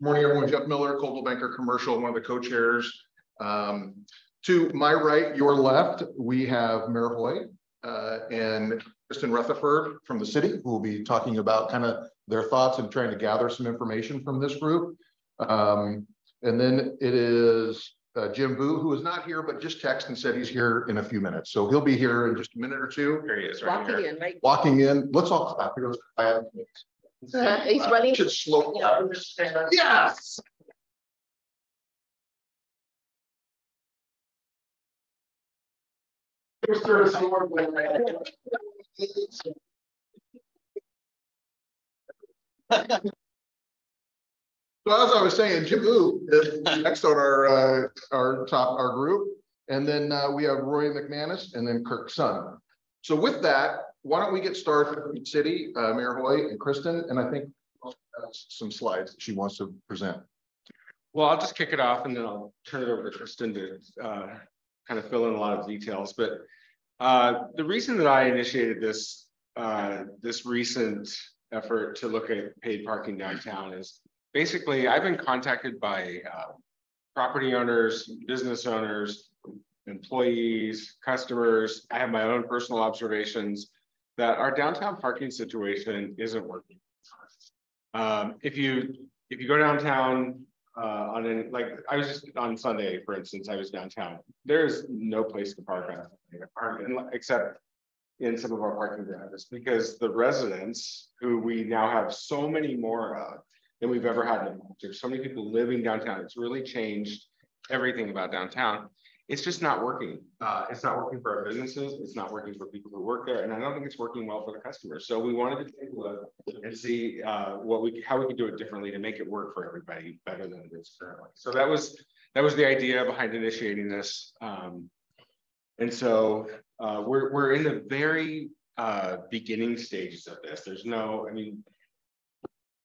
Morning, everyone. Jeff Miller, Coldwell Banker Commercial, one of the co-chairs. Um, to my right, your left, we have Mayor Hoy uh, and Kristin Retherford from the city, who will be talking about kind of their thoughts and trying to gather some information from this group. Um, and then it is uh, Jim Vu, who is not here, but just texted and said he's here in a few minutes. So he'll be here in just a minute or two. Here he is, right Walking here. in, right? Walking in, let's all clap. Here goes. Uh, He's running. Should slow. Yes. So as I was saying, Jim Vu is next on our, uh, our top, our group. And then, uh, we have Roy McManus and then Kirk Sund. So with that, why don't we get started with the city, uh, Mayor Hoy and Kristin, and I think some slides she wants to present. Well, I'll just kick it off and then I'll turn it over to Kristin to uh, kind of fill in a lot of details. But uh, the reason that I initiated this uh, this recent effort to look at paid parking downtown is basically I've been contacted by uh, property owners, business owners, employees, customers. I have my own personal observations that our downtown parking situation isn't working. Um, if you if you go downtown uh, on any, like I was just on Sunday, for instance, I was downtown. There's no place to park on except in some of our parking garages because the residents who we now have so many more of than we've ever had. There's so many people living downtown. It's really changed everything about downtown it's just not working. Uh, it's not working for our businesses. It's not working for people who work there, and I don't think it's working well for the customers. So we wanted to take a look and see uh, what we how we could do it differently to make it work for everybody better than it is currently. So that was that was the idea behind initiating this. Um, and so uh, we're we're in the very uh, beginning stages of this. There's no, I mean,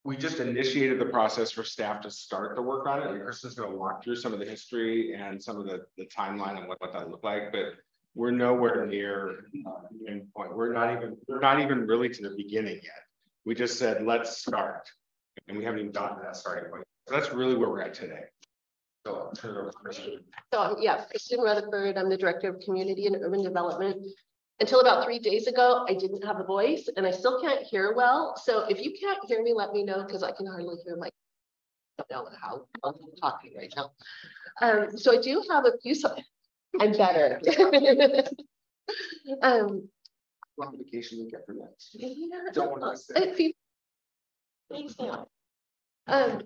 we just initiated the process for staff to start the work on it. And Kristin's going to walk through some of the history and some of the, the timeline and what, what that looked like. But we're nowhere near uh, the end point. We're not even we're not even really to the beginning yet. We just said let's start, and we haven't even gotten to that starting point. So that's really where we're at today. So. So, yeah, Kristin Retherford, I'm the Director of Community and Urban Development. Until about three days ago, I didn't have a voice and I still can't hear well. So if you can't hear me, let me know because I can hardly hear my I don't know how I'm talking right now. Um, so I do have a few, I'm better. um, vacation we get from that? yeah, Don't want to miss. Um,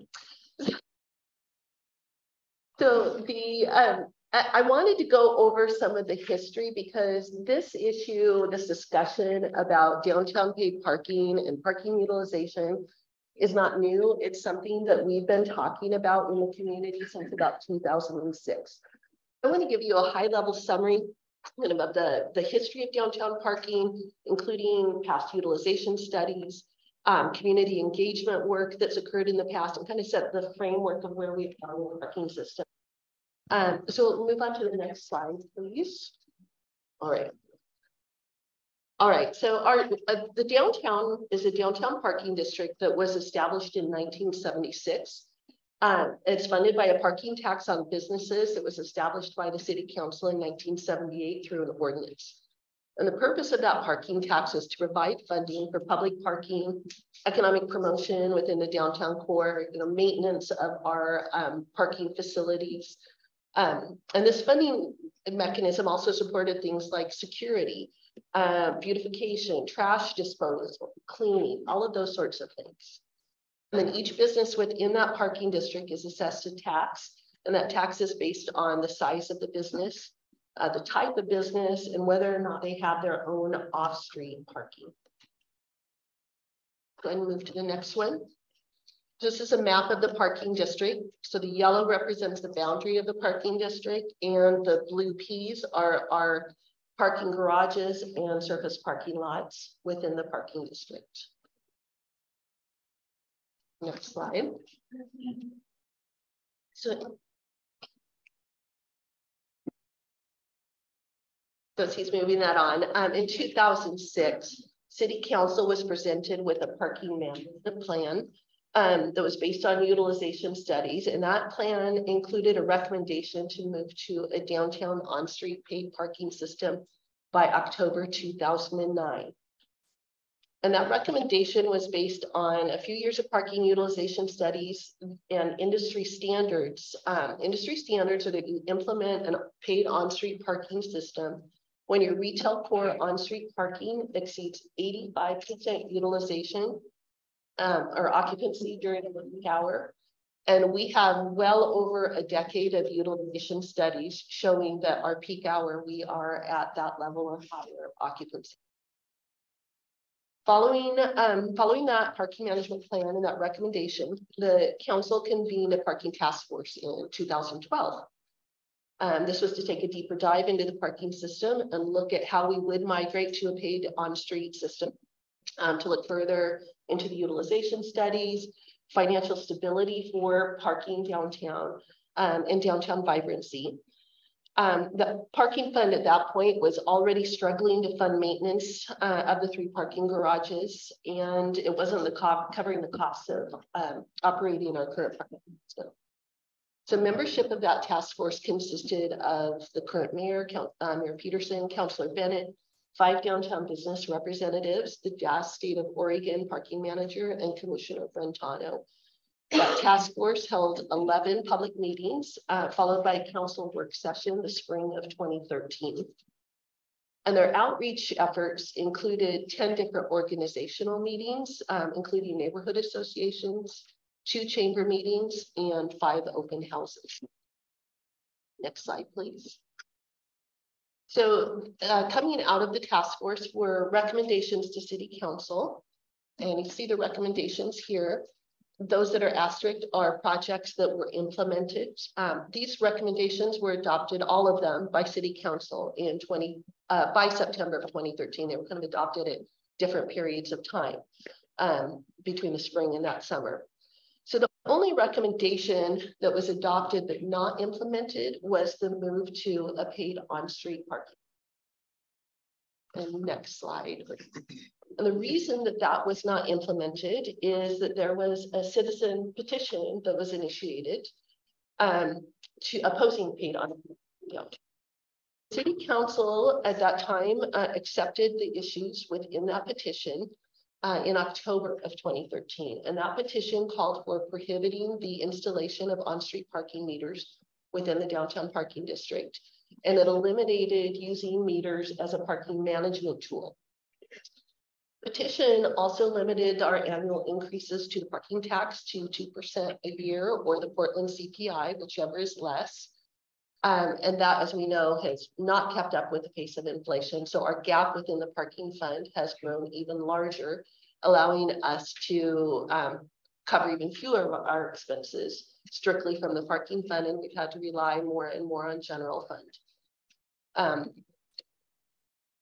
so the um, I, wanted to go over some of the history because this issue, this discussion about downtown paid parking and parking utilization is not new. It's something that we've been talking about in the community since about 2006. I want to give you a high level summary kind of, of the, the history of downtown parking, including past utilization studies, um, community engagement work that's occurred in the past, and kind of set the framework of where we've gone in the parking system. Um, so move on to the next slide, please. All right. All right, so our uh, the downtown is a downtown parking district that was established in 1976. Um, it's funded by a parking tax on businesses that was established by the city council in 1978 through an ordinance. And the purpose of that parking tax was to provide funding for public parking, economic promotion within the downtown core, you know, maintenance of our um, parking facilities, um, and this funding mechanism also supported things like security, uh, beautification, trash disposal, cleaning, all of those sorts of things. And then each business within that parking district is assessed a tax, and that tax is based on the size of the business, uh, the type of business, and whether or not they have their own off-street parking. Go ahead and move to the next one. This is a map of the parking district. So the yellow represents the boundary of the parking district and the blue peas are our parking garages and surface parking lots within the parking district. Next slide. So, so he's moving that on. Um, in 2006, City Council was presented with a parking management plan um, that was based on utilization studies, and that plan included a recommendation to move to a downtown on-street paid parking system by October two thousand and nine. And that recommendation was based on a few years of parking utilization studies and industry standards. Um, industry standards are that you implement a paid on-street parking system when your retail core on-street parking exceeds eighty-five percent utilization um, or occupancy during the peak hour. And we have well over a decade of utilization studies showing that our peak hour, we are at that level of higher occupancy. Following, um, following that parking management plan and that recommendation, the council convened a parking task force in two thousand twelve. Um, this was to take a deeper dive into the parking system and look at how we would migrate to a paid on-street system. Um, to look further into the utilization studies, financial stability for parking downtown, um, and downtown vibrancy. Um, the parking fund at that point was already struggling to fund maintenance uh, of the three parking garages, and it wasn't the co covering the costs of um, operating our current parking system. So membership of that task force consisted of the current mayor, Count, uh, Mayor Peterson, Councilor Bennett, five downtown business representatives, the Jazz State of Oregon parking manager, and Commissioner Brentano. That task force held 11 public meetings, uh, followed by a council work session the spring of 2013. And their outreach efforts included 10 different organizational meetings, um, including neighborhood associations, two chamber meetings, and five open houses. Next slide, please. So uh, coming out of the task force were recommendations to city council. And you see the recommendations here. Those that are asterisked are projects that were implemented. Um, these recommendations were adopted, all of them, by City Council in 20 uh, by September of 2013. They were kind of adopted at different periods of time um, between the spring and that summer. Only recommendation that was adopted but not implemented was the move to a paid on-street parking. And next slide. And the reason that that was not implemented is that there was a citizen petition that was initiated um, to opposing paid on. You know. City Council at that time uh, accepted the issues within that petition uh, in October of 2013. And that petition called for prohibiting the installation of on-street parking meters within the downtown parking district. And it eliminated using meters as a parking management tool. Petition also limited our annual increases to the parking tax to 2% a year or the Portland CPI, whichever is less. Um, and that, as we know, has not kept up with the pace of inflation. So our gap within the parking fund has grown even larger, allowing us to um, cover even fewer of our expenses strictly from the parking fund. And we've had to rely more and more on general fund. Um,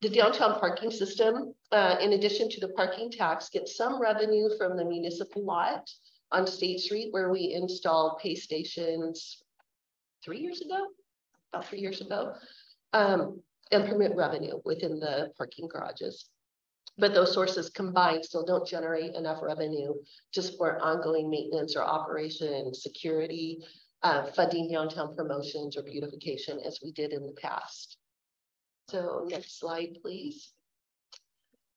the downtown parking system, uh, in addition to the parking tax, gets some revenue from the municipal lot on State Street where we installed pay stations three years ago, about three years ago, um, and permit revenue within the parking garages. But those sources combined still don't generate enough revenue to support ongoing maintenance or operation, and security, uh, funding downtown promotions or beautification as we did in the past. So next slide, please.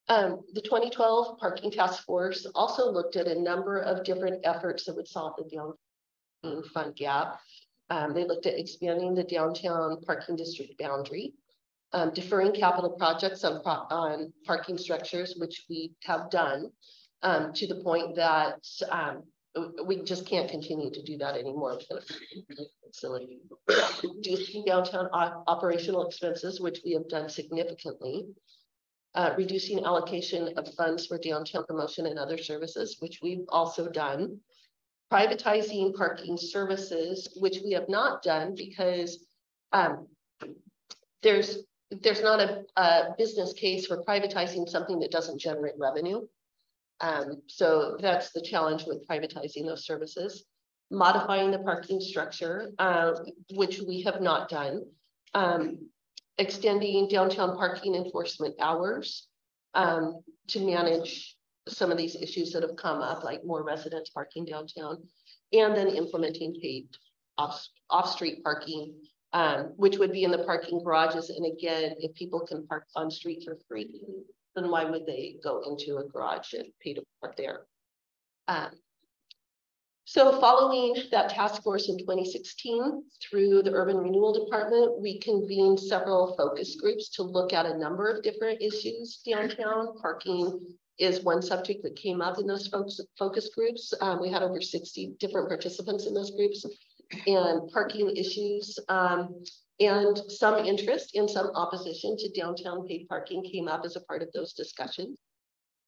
Um, the 2012 Parking Task Force also looked at a number of different efforts that would solve the downtown fund gap. Um, they looked at expanding the downtown parking district boundary, um, deferring capital projects on, on parking structures, which we have done um, to the point that um, we just can't continue to do that anymore. Facility. Reducing downtown operational expenses, which we have done significantly. Uh, reducing allocation of funds for downtown promotion and other services, which we've also done. Privatizing parking services, which we have not done because um, there's there's not a, a business case for privatizing something that doesn't generate revenue. Um, so that's the challenge with privatizing those services. Modifying the parking structure, uh, which we have not done. Um, extending downtown parking enforcement hours um, to manage some of these issues that have come up, like more residents parking downtown, and then implementing paid off, off-street parking, um, which would be in the parking garages. And again, if people can park on street for free, then why would they go into a garage and pay to park there? Um, so following that task force in twenty sixteen, through the urban renewal department, we convened several focus groups to look at a number of different issues downtown. Parking is one subject that came up in those focus, focus groups. Um, we had over sixty different participants in those groups and parking issues. Um, and some interest and some opposition to downtown paid parking came up as a part of those discussions.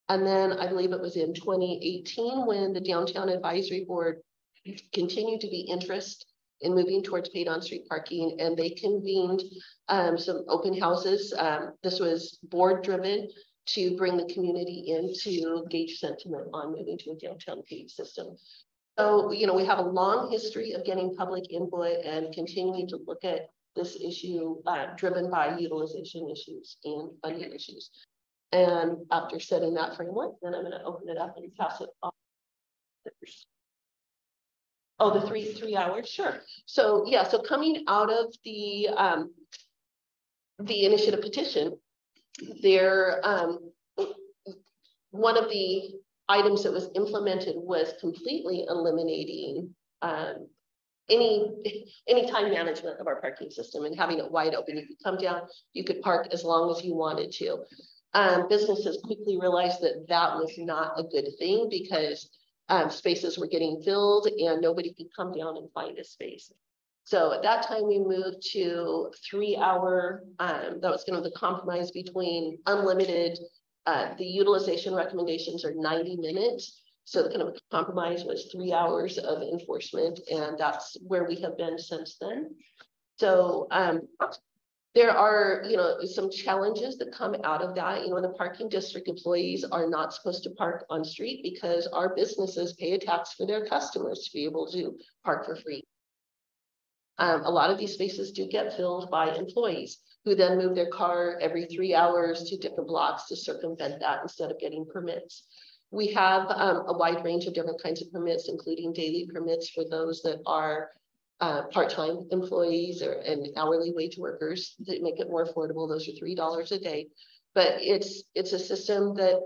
And then I believe it was in twenty eighteen when the Downtown Advisory Board continued to be interest in moving towards paid on-street parking and they convened um, some open houses. Um, this was board driven to bring the community in to gauge sentiment on moving to a downtown paid system. So, you know, we have a long history of getting public input and continuing to look at this issue uh, driven by utilization issues and funding issues. And after setting that framework, then I'm going to open it up and pass it off. Oh, the three three hours, sure. So yeah, so coming out of the um, the initiative petition, there um, one of the items that was implemented was completely eliminating um, any any time management of our parking system and having it wide open. You could come down, you could park as long as you wanted to. Um, businesses quickly realized that that was not a good thing because um, spaces were getting filled and nobody could come down and find a space. So at that time, we moved to three hour, um, that was kind of the compromise between unlimited, uh, the utilization recommendations are 90 minutes. So the kind of compromise was three hours of enforcement, and that's where we have been since then. So um, there are, you know, some challenges that come out of that. You know, the parking district employees are not supposed to park on street because our businesses pay a tax for their customers to be able to park for free. Um, a lot of these spaces do get filled by employees who then move their car every three hours to different blocks to circumvent that instead of getting permits. We have um, a wide range of different kinds of permits, including daily permits for those that are uh, part-time employees or and hourly wage workers that make it more affordable. Those are three dollars a day, but it's it's a system that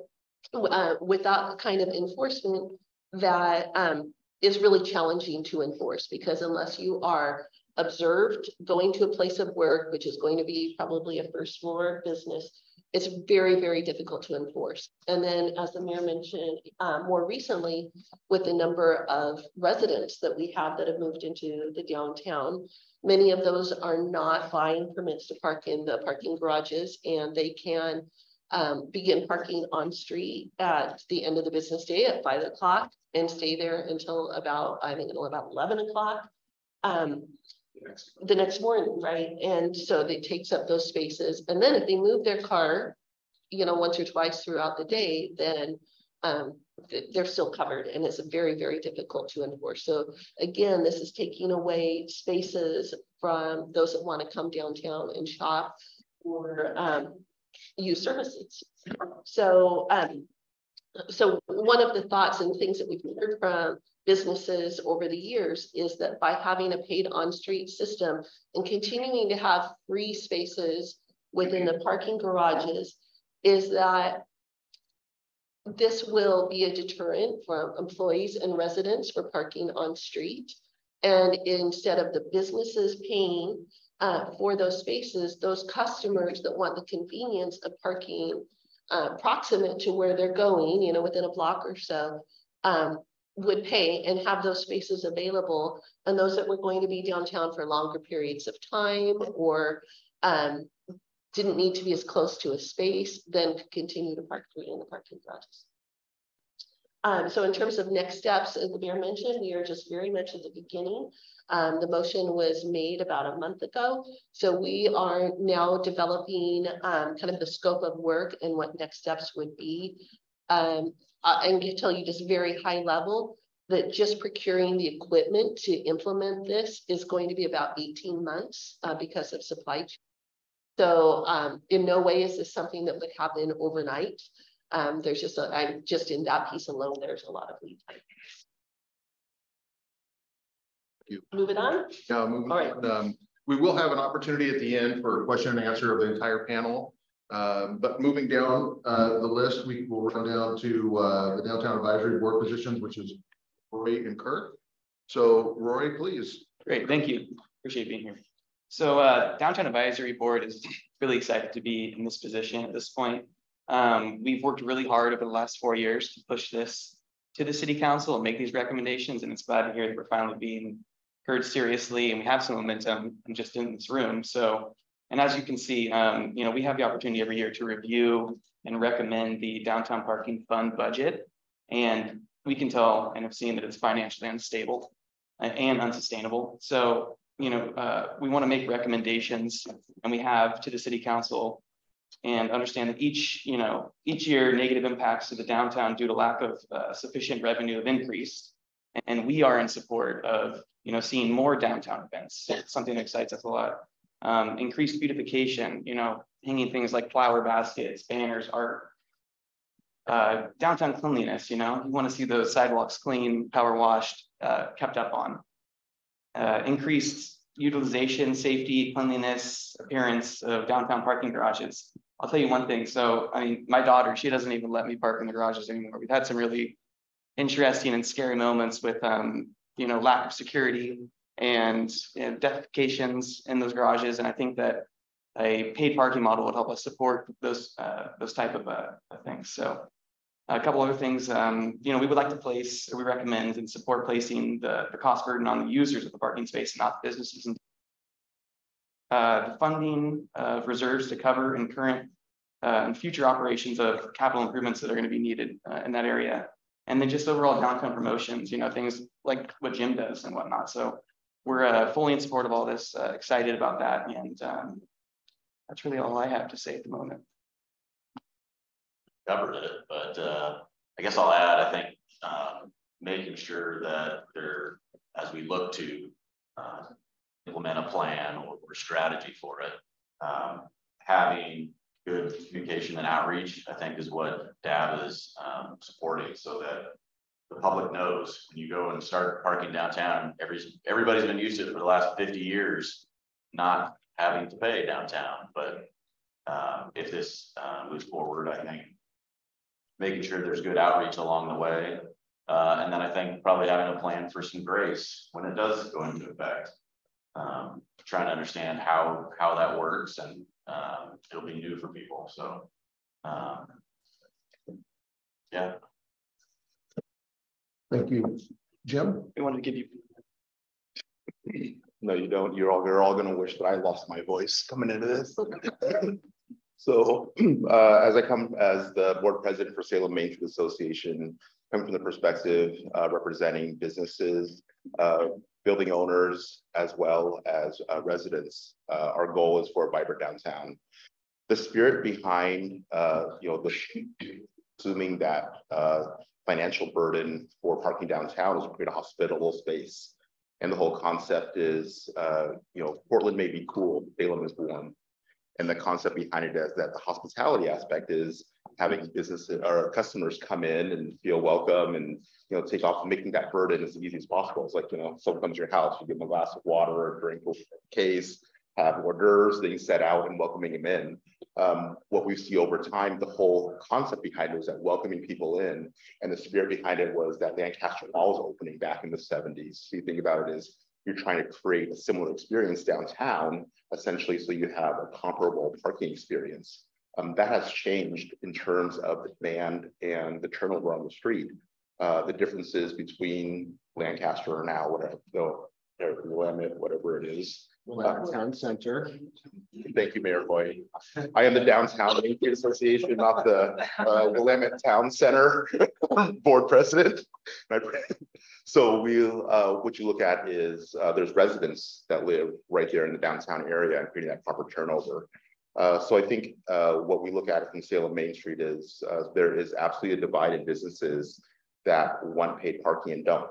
uh, without kind of enforcement that um, is really challenging to enforce because unless you are observed going to a place of work, which is going to be probably a first floor business, it's very, very difficult to enforce. And then, as the mayor mentioned, uh, more recently, with the number of residents that we have that have moved into the downtown, many of those are not buying permits to park in the parking garages, and they can um, begin parking on street at the end of the business day at five o'clock and stay there until about, I think, until about 11 o'clock. Um, the next morning, right? And so it takes up those spaces. And then if they move their car, you know, once or twice throughout the day, then um, they're still covered and it's very, very difficult to enforce. So again, this is taking away spaces from those that want to come downtown and shop or um, use services. So, um, so one of the thoughts and things that we've heard from businesses over the years is that by having a paid on-street system and continuing to have free spaces within the parking garages is that this will be a deterrent for employees and residents for parking on street. And instead of the businesses paying uh, for those spaces, those customers that want the convenience of parking uh, proximate to where they're going, you know, within a block or so, um, would pay and have those spaces available. And those that were going to be downtown for longer periods of time or um, didn't need to be as close to a space, then continue to park free in the parking garages. Um, so in terms of next steps, as the mayor mentioned, we are just very much at the beginning. Um, the motion was made about a month ago. So we are now developing um, kind of the scope of work and what next steps would be. Uh, and can tell you just very high level that just procuring the equipment to implement this is going to be about 18 months uh, because of supply chain. So um, in no way is this something that would happen overnight. Um, there's just, a- I'm just in that piece alone, there's a lot of lead time. you. Moving on, Now, moving All right. on, um, we will have an opportunity at the end for question and answer of the entire panel. Um, but moving down, uh, the list, we will run down to, uh, the downtown advisory board positions, which is Roy and Kirk. So Roy, please. Great, thank you. Appreciate being here. So uh, Downtown Advisory Board is really excited to be in this position at this point. Um, we've worked really hard over the last four years to push this to the city council and make these recommendations, and it's glad to hear that we're finally being heard seriously and we have some momentum just in this room. So, and as you can see, um, you know, we have the opportunity every year to review and recommend the downtown parking fund budget. And we can tell and have seen that it's financially unstable uh, and unsustainable. So, you know, uh, we want to make recommendations and we have to the city council and understand that each, you know, each year negative impacts to the downtown due to lack of uh, sufficient revenue have increased. And we are in support of, you know, seeing more downtown events, something that excites us a lot. Um, increased beautification, you know, hanging things like flower baskets, banners, art, uh, downtown cleanliness, you know, you want to see those sidewalks clean, power washed, uh, kept up on. Uh, increased utilization, safety, cleanliness, appearance of downtown parking garages. I'll tell you one thing. So, I mean, my daughter, she doesn't even let me park in the garages anymore. We've had some really interesting and scary moments with, um, you know, lack of security and you know, defecations in those garages. And I think that a paid parking model would help us support those uh, those type of uh, things. So a couple other things, um, you know, we would like to place, or we recommend and support placing the, the cost burden on the users of the parking space, not the businesses. And uh, the funding of reserves to cover in current uh, and future operations of capital improvements that are going to be needed uh, in that area. And then just overall downtown promotions, you know, things like what Jim does and whatnot. So we're uh, fully in support of all this, uh, excited about that. And um, that's really all I have to say at the moment. covered it, but uh, I guess I'll add, I think, um, making sure that there, as we look to uh, implement a plan or, or strategy for it, um, having good communication and outreach, I think is what DAB is um, supporting so that the public knows when you go and start parking downtown, every, everybody's been used to it for the last 50 years, not having to pay downtown, but um, if this uh, moves forward, I think making sure there's good outreach along the way. Uh, and then I think probably having a plan for some grace when it does go into effect. Um, trying to understand how how that works and um, it'll be new for people. So um, yeah. Thank you. Jim? We wanted to give you No, you don't. You're all, you're all gonna wish that I lost my voice coming into this. So, uh, as I come as the board president for Salem Main Street Association, come from the perspective, uh, representing businesses, uh, building owners, as well as, uh, residents. Uh, our goal is for a vibrant downtown. The spirit behind, uh, you know, the, assuming that, uh, financial burden for parking downtown is create a hospitable space. And the whole concept is, uh, you know, Portland may be cool, Salem is warm. And the concept behind it is that the hospitality aspect is having businesses or customers come in and feel welcome and, you know, take off making that burden as easy as possible. It's like, you know, someone comes to your house, you give them a glass of water or a drink, case, have hors d'oeuvres, things set out and welcoming them in. Um, what we see over time, the whole concept behind it was that welcoming people in and the spirit behind it was that Lancaster Mall was opening back in the seventies. So you think about it as you're trying to create a similar experience downtown, essentially, so you have a comparable parking experience. Um, that has changed in terms of the demand and the turnover on the street. Uh, the differences between Lancaster or now, whatever, the limit, whatever it is. Town center. Thank you, Mayor Hoy. I am the Downtown Main Street Association, not the uh, Willamette Town Center Board President. So we'll, uh, what you look at is uh, there's residents that live right there in the downtown area and creating that proper turnover. Uh, so I think uh, what we look at from Salem Main Street is uh, there is absolutely a divide in businesses that want paid parking and don't.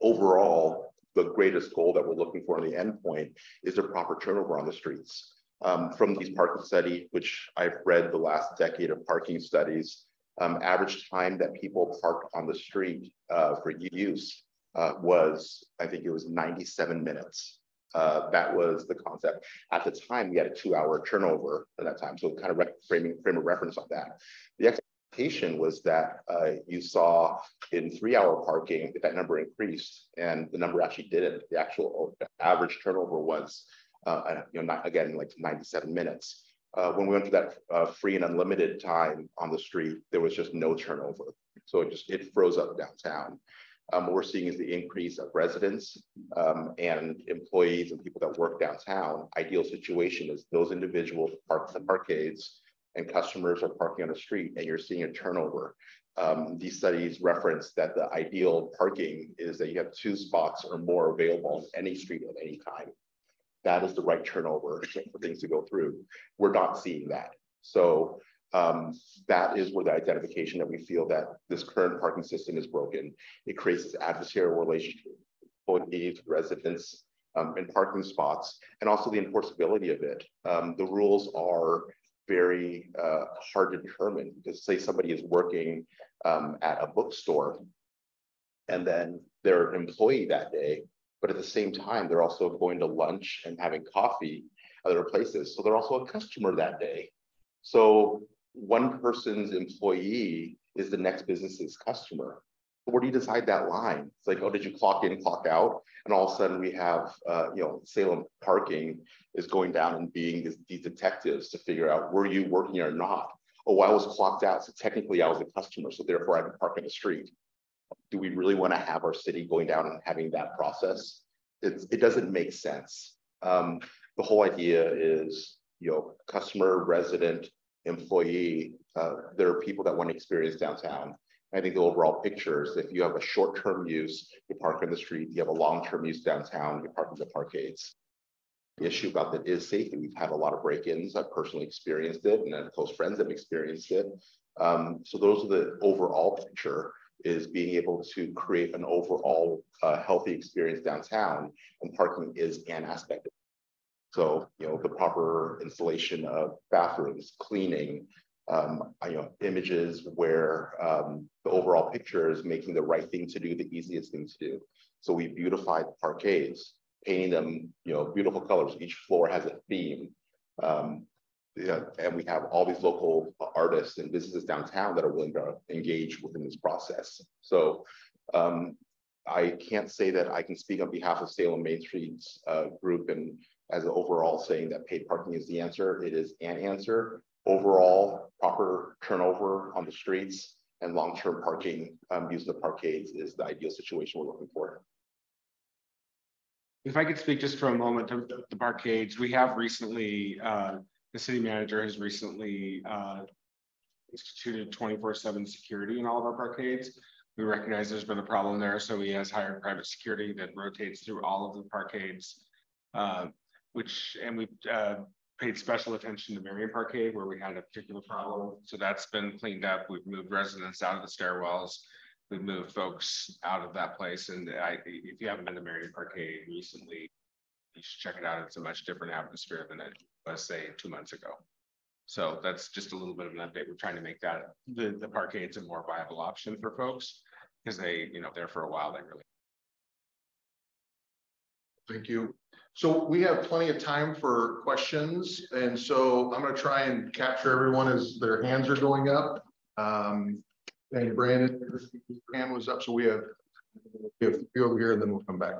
Overall, the greatest goal that we're looking for in the endpoint is the proper turnover on the streets. Um, from these parking study, which I've read the last decade of parking studies, Um, average time that people parked on the street uh, for use uh, was, I think it was 97 minutes. Uh, that was the concept. At the time, we had a two-hour turnover at that time, so kind of framing frame of reference on that. The expectation was that uh, you saw in three-hour parking that number increased, and the number actually didn't. The actual average turnover was, uh, you know, not again like 97 minutes. Uh, when we went to that uh, free and unlimited time on the street, there was just no turnover. So it just it froze up downtown. Um, what we're seeing is the increase of residents um, and employees and people that work downtown. Ideal situation is those individuals park the parkades and customers are parking on the street and you're seeing a turnover. Um, these studies reference that the ideal parking is that you have two spots or more available on any street at any time. That is the right turnover for things to go through. We're not seeing that. So um, that is where the identification that we feel that this current parking system is broken. It creates this adversarial relationship, employees, residents, um, and parking spots, and also the enforceability of it. Um, the rules are very uh, hard to determine because say somebody is working um, at a bookstore and then they're an employee that day, but at the same time, they're also going to lunch and having coffee at other places. So they're also a customer that day. So one person's employee is the next business's customer. Where do you decide that line? It's like, oh, did you clock in, clock out? And all of a sudden we have, uh, you know, Salem parking is going down and being these, these detectives to figure out, were you working or not? Oh, I was clocked out, so technically I was a customer, so therefore I can park in the street. Do we really want to have our city going down and having that process? It's, it doesn't make sense. Um, the whole idea is, you know, customer, resident, employee, uh, there are people that want to experience downtown. I think the overall picture is if you have a short-term use, you park on the street, you have a long-term use downtown, you park in the parkades. The issue about that is safety. We've had a lot of break-ins. I've personally experienced it and then close friends have experienced it. Um, so those are the overall picture is being able to create an overall uh, healthy experience downtown and parking is an aspect of so, you know, the proper installation of bathrooms, cleaning, um, you know, images where um, the overall picture is making the right thing to do, the easiest thing to do. So we beautified the parkades, painting them, you know, beautiful colors. Each floor has a theme. Um, and we have all these local artists and businesses downtown that are willing to engage within this process. So um, I can't say that I can speak on behalf of Salem Main Street's uh, group and as an overall saying that paid parking is the answer. It is an answer. Overall, proper turnover on the streets and long-term parking um, using the parkades is the ideal situation we're looking for. If I could speak just for a moment to the parkades, we have recently, uh, the city manager has recently uh, instituted 24-7 security in all of our parkades. We recognize there's been a problem there, so he has hired private security that rotates through all of the parkades. Uh, which, and we uh, paid special attention to Marion Parkade where we had a particular problem. So that's been cleaned up. We've moved residents out of the stairwells. We've moved folks out of that place. And I, if you haven't been to Marion Parkade recently, you should check it out. It's a much different atmosphere than it was, say, two months ago. So that's just a little bit of an update. We're trying to make that the, the parkades a more viable option for folks because they, you know, there for a while, they really. Thank you. So we have plenty of time for questions. And so I'm going to try and capture everyone as their hands are going up. Um, and Brandon, hand was up. So we have, we have a over here and then we'll come back.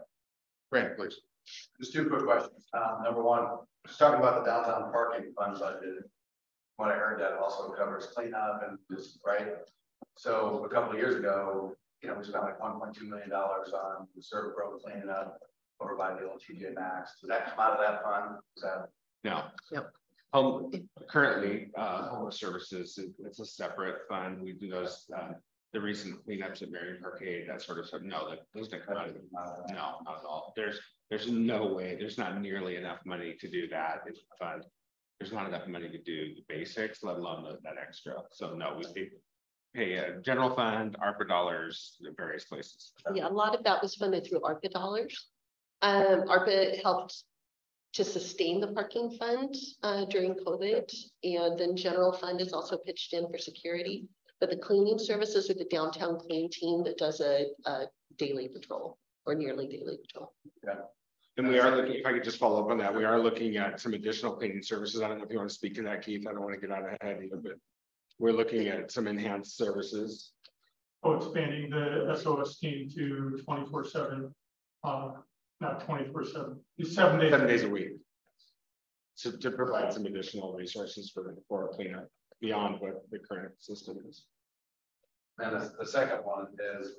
Brandon, please. Just two quick questions. Um, number one, just talking about the downtown parking fund budget. What I heard that also covers cleanup and just right. So a couple of years ago, you know, we spent like $1.2 million on the server road cleaning up over by the old TJ Maxx. Does that come out of that fund? Is that? No. Yep. Um, currently, uh, homeless services, it's a separate fund. We do those, uh, the recent cleanups at Marion Parkade, that sort of stuff. No, that those don't come out of it. No, not at all. There's, there's no way, there's not nearly enough money to do that. It's fun. There's not enough money to do the basics, let alone the, that extra. So no, we pay a general fund, ARPA dollars, various places. Yeah, a lot of that was funded through ARPA dollars. Um, ARPA helped to sustain the parking fund uh, during COVID, and then general fund is also pitched in for security. But the cleaning services are the downtown clean team that does a, a daily patrol or nearly daily patrol. Yeah. And we are looking, if I could just follow up on that, we are looking at some additional cleaning services. I don't know if you want to speak to that, Keith. I don't want to get out ahead of you, but. We're looking at some enhanced services. Oh, expanding the SOS team to twenty-four seven, uh, not twenty-four seven, seven days. seven days a week. To, to provide some additional resources for, for cleanup beyond what the current system is. And the, the second one is,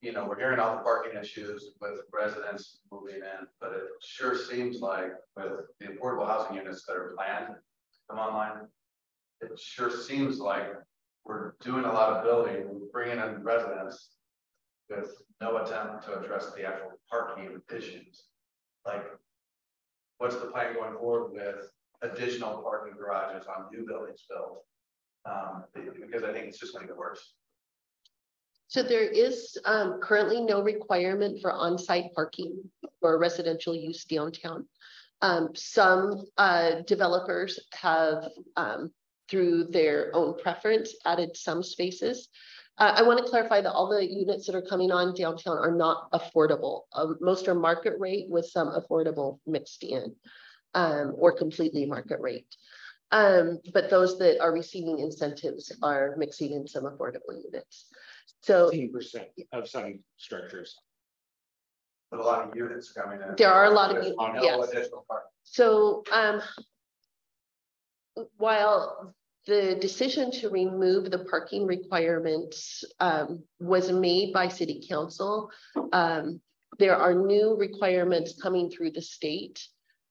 you know, we're hearing all the parking issues with residents moving in, but it sure seems like with the affordable housing units that are planned to come online. It sure seems like we're doing a lot of building, bringing in residents with no attempt to address the actual parking issues. Like, what's the plan going forward with additional parking garages on new buildings built? Um, because I think it's just gonna get worse. So there is um currently no requirement for on-site parking for residential use downtown. Um, some uh developers have um through their own preference added some spaces. Uh, I want to clarify that all the units that are coming on downtown are not affordable. Um, most are market rate with some affordable mixed in um, or completely market rate. Um, but those that are receiving incentives are mixing in some affordable units. So Fifteen percent of some structures. But a lot of units coming in. There are a lot of units. uni- no yes. So, um. While the decision to remove the parking requirements, um, was made by city council. Um, there are new requirements coming through the state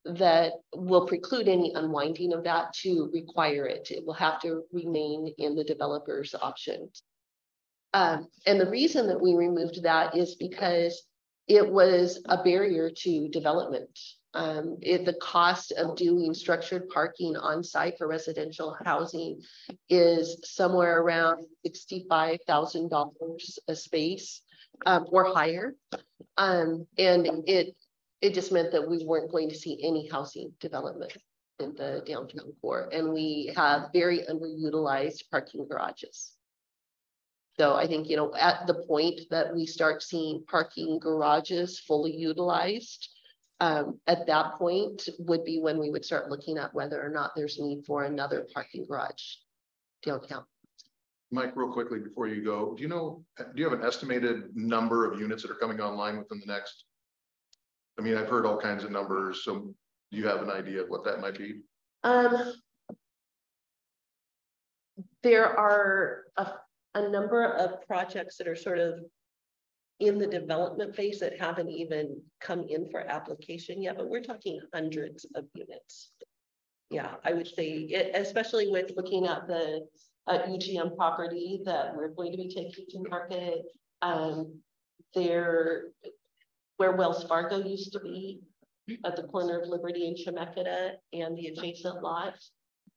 that will preclude any unwinding of that to require it. It will have to remain in the developer's options. Um, and the reason that we removed that is because it was a barrier to development. Um, it, the cost of doing structured parking on site for residential housing is somewhere around sixty-five thousand dollars a space, um, or higher. Um, and it, it just meant that we weren't going to see any housing development in the downtown core, and we have very underutilized parking garages. So I think, you know, at the point that we start seeing parking garages fully utilized, um, at that point would be when we would start looking at whether or not there's need for another parking garage downtown. Mike, real quickly before you go, do you know, do you have an estimated number of units that are coming online within the next? I mean, I've heard all kinds of numbers, so do you have an idea of what that might be? Um. There are a, a number of projects that are sort of. In the development phase that haven't even come in for application yet, but we're talking hundreds of units. Yeah, I would say it, especially with looking at the uh UGM property that we're going to be taking to market. Um, there, where Wells Fargo used to be, at the corner of Liberty and Chemeketa and the adjacent lot.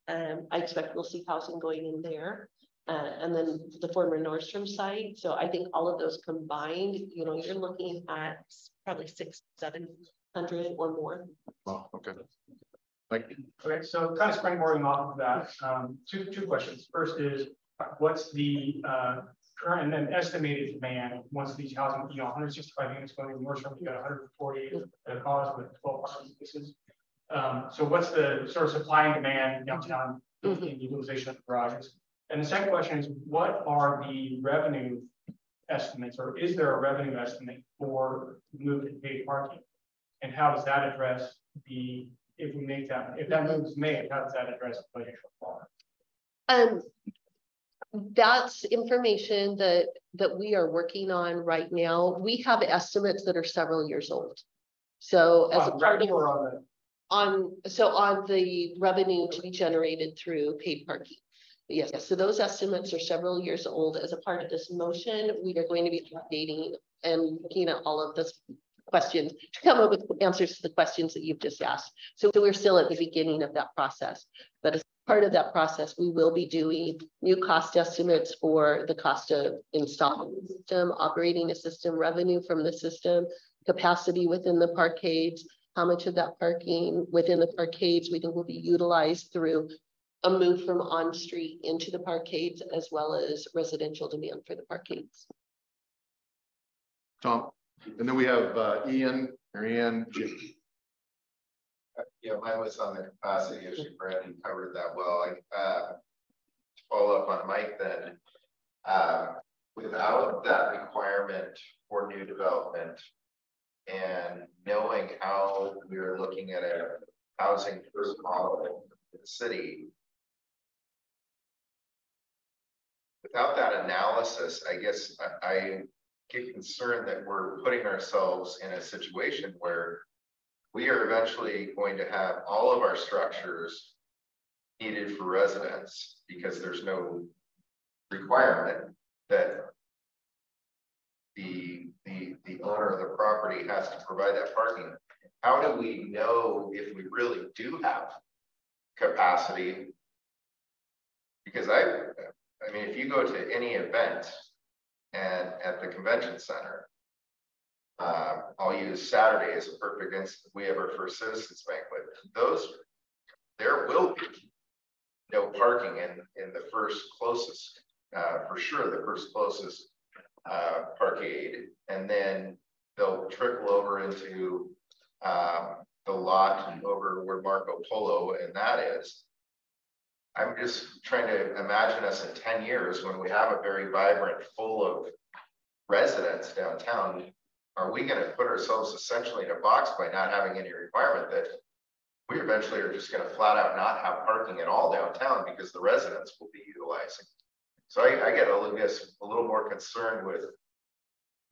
Um, I expect we'll see housing going in there. Uh, and then the former Nordstrom site. So I think all of those combined, you know, you're looking at probably six, seven hundred or more. Oh, okay. Like, Okay, so kind of springboarding off of that, um, two, two questions. First is, what's the, uh, current and then estimated demand once these housing, you know, hundred sixty-five units going in Nordstrom, you got hundred and forty at a cost with twelve parking spaces. Um, so what's the sort of supply and demand downtown Mhm. in utilization of the garages? And the second question is, what are the revenue estimates, or is there a revenue estimate for move to paid parking? And how does that address the, if we make that, if that move is made, how does that address the budget shortfall? Um, that's information that, that we are working on right now. We have estimates that are several years old. So as a On part of. on the- On, so on the revenue to be generated through paid parking. Yes, so those estimates are several years old. As a part of this motion, we are going to be updating and looking at all of this questions to come up with answers to the questions that you've just asked. So we're still at the beginning of that process. But as part of that process, we will be doing new cost estimates for the cost of installing the system, operating a system, revenue from the system, capacity within the parkades, how much of that parking within the parkades we think will be utilized through a move from on-street into the parkades as well as residential demand for the parkades. Tom, and then we have uh, Ian, Marianne, Jim. Yeah, mine was on the capacity issue, Brandon covered that well, I, uh. to Follow up on Mike then. Uh, without that requirement for new development. And knowing how we are looking at a housing first model in the city. Without that analysis, I guess I, I get concerned that we're putting ourselves in a situation where we are eventually going to have all of our structures needed for residents because there's no requirement that the, the, the owner of the property has to provide that parking. How do we know if we really do have capacity? Because I, I mean, if you go to any event and at the convention center, uh, I'll use Saturday as a perfect instance. We have our first citizens banquet. Those, there will be no parking in, in the first closest, uh, for sure, the first closest uh, parkade. And then they'll trickle over into um, the lot over where Marco Polo and that is. I'm just trying to imagine us in 10 years when we have a very vibrant, full of residents downtown. Are we going to put ourselves essentially in a box by not having any requirement that we eventually are just going to flat out not have parking at all downtown because the residents will be utilizing? So I, I get a little, a little more concerned with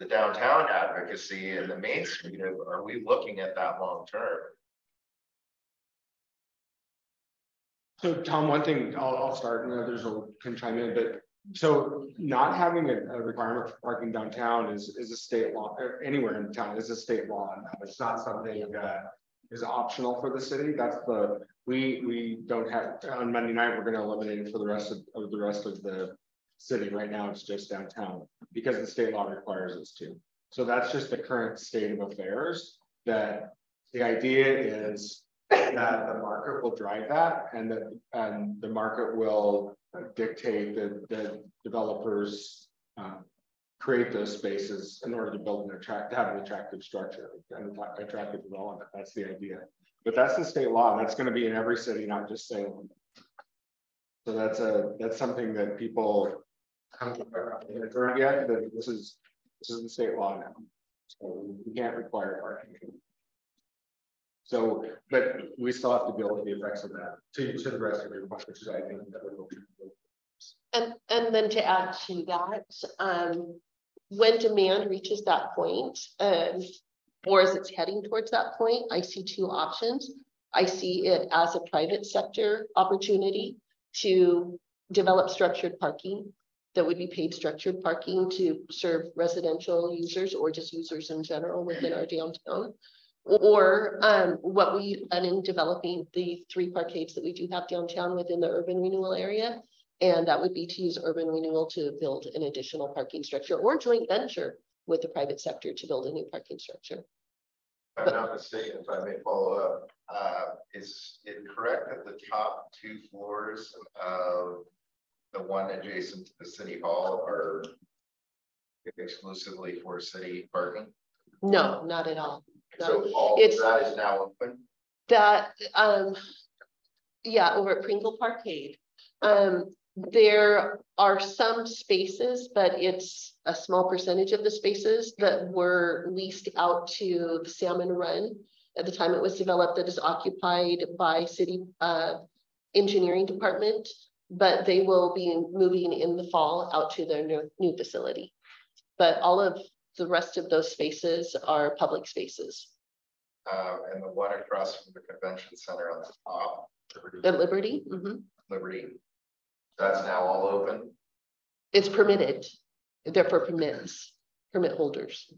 the downtown advocacy and the main street. of, Are we looking at that long term? So Tom, one thing, I'll, I'll start and others will can chime in, but so not having a, a requirement for parking downtown is, is a state law, anywhere in town is a state law. It's not something that is optional for the city. That's the, we, we don't have, on Monday night, we're gonna eliminate it for the rest of, of the rest of the city. Right now, it's just downtown because the state law requires us to. So that's just the current state of affairs that the idea is that the market will drive that and that and the market will dictate that the developers um, create those spaces in order to build an attract to have an attractive structure and attractive development. That's the idea. But that's the state law. That's going to be in every city, not just Salem. So that's a that's something that people haven't yet. That this is this is the state law now. So we can't require parking. So, but we still have to deal with the effects of that to, to the rest of your point, which I think that we will be. And, and then to add to that, um, when demand reaches that point, um, or as it's heading towards that point, I see two options. I see it as a private sector opportunity to develop structured parking that would be paid structured parking to serve residential users or just users in general within our downtown. Or um, what we done in developing the three parkades that we do have downtown within the urban renewal area. And that would be to use urban renewal to build an additional parking structure or joint venture with the private sector to build a new parking structure. If I'm not mistaken, if I may follow up, uh, is it correct that the top two floors of the one adjacent to the city hall are exclusively for city parking? No, not at all. So all of It's- that is now open? That, um, yeah, over at Pringle Parkade. Um, there are some spaces, but it's a small percentage of the spaces that were leased out to the Salmon Run. At the time it was developed, that is occupied by city, uh, engineering department. But they will be moving in the fall out to their new, new facility. But all of the rest of those spaces are public spaces. Uh, and the one across from the convention center on the top, At Liberty, mhm. Liberty. That's now all open? it's permitted. They're for permits, permit holders.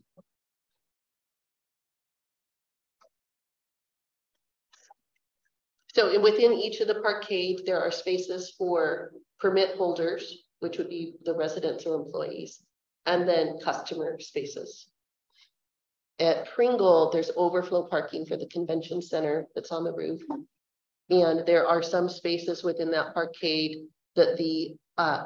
So within each of the parkade, there are spaces for permit holders, which would be the residents or employees, and then customer spaces. At Pringle, there's overflow parking for the convention center that's on the roof. And there are some spaces within that parkade that the uh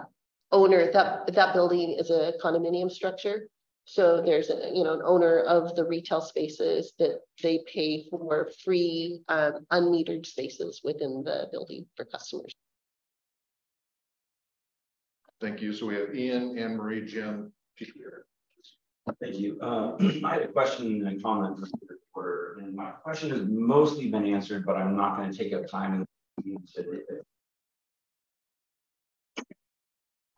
owner, that that building is a condominium structure. So there's a, you know, an owner of the retail spaces that they pay for free um unmetered spaces within the building for customers. Thank you. So we have Ian, Anne Marie, Jim. Thank you. Uh, I had a question and a comment for the reporter, and my question has mostly been answered, but I'm not gonna take up time and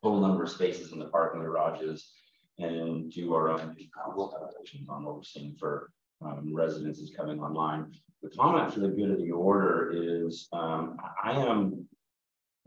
Total number of spaces in the parking garages and do our own calculations on what we're seeing for um, residences coming online. The comment for the good of the order is um, I am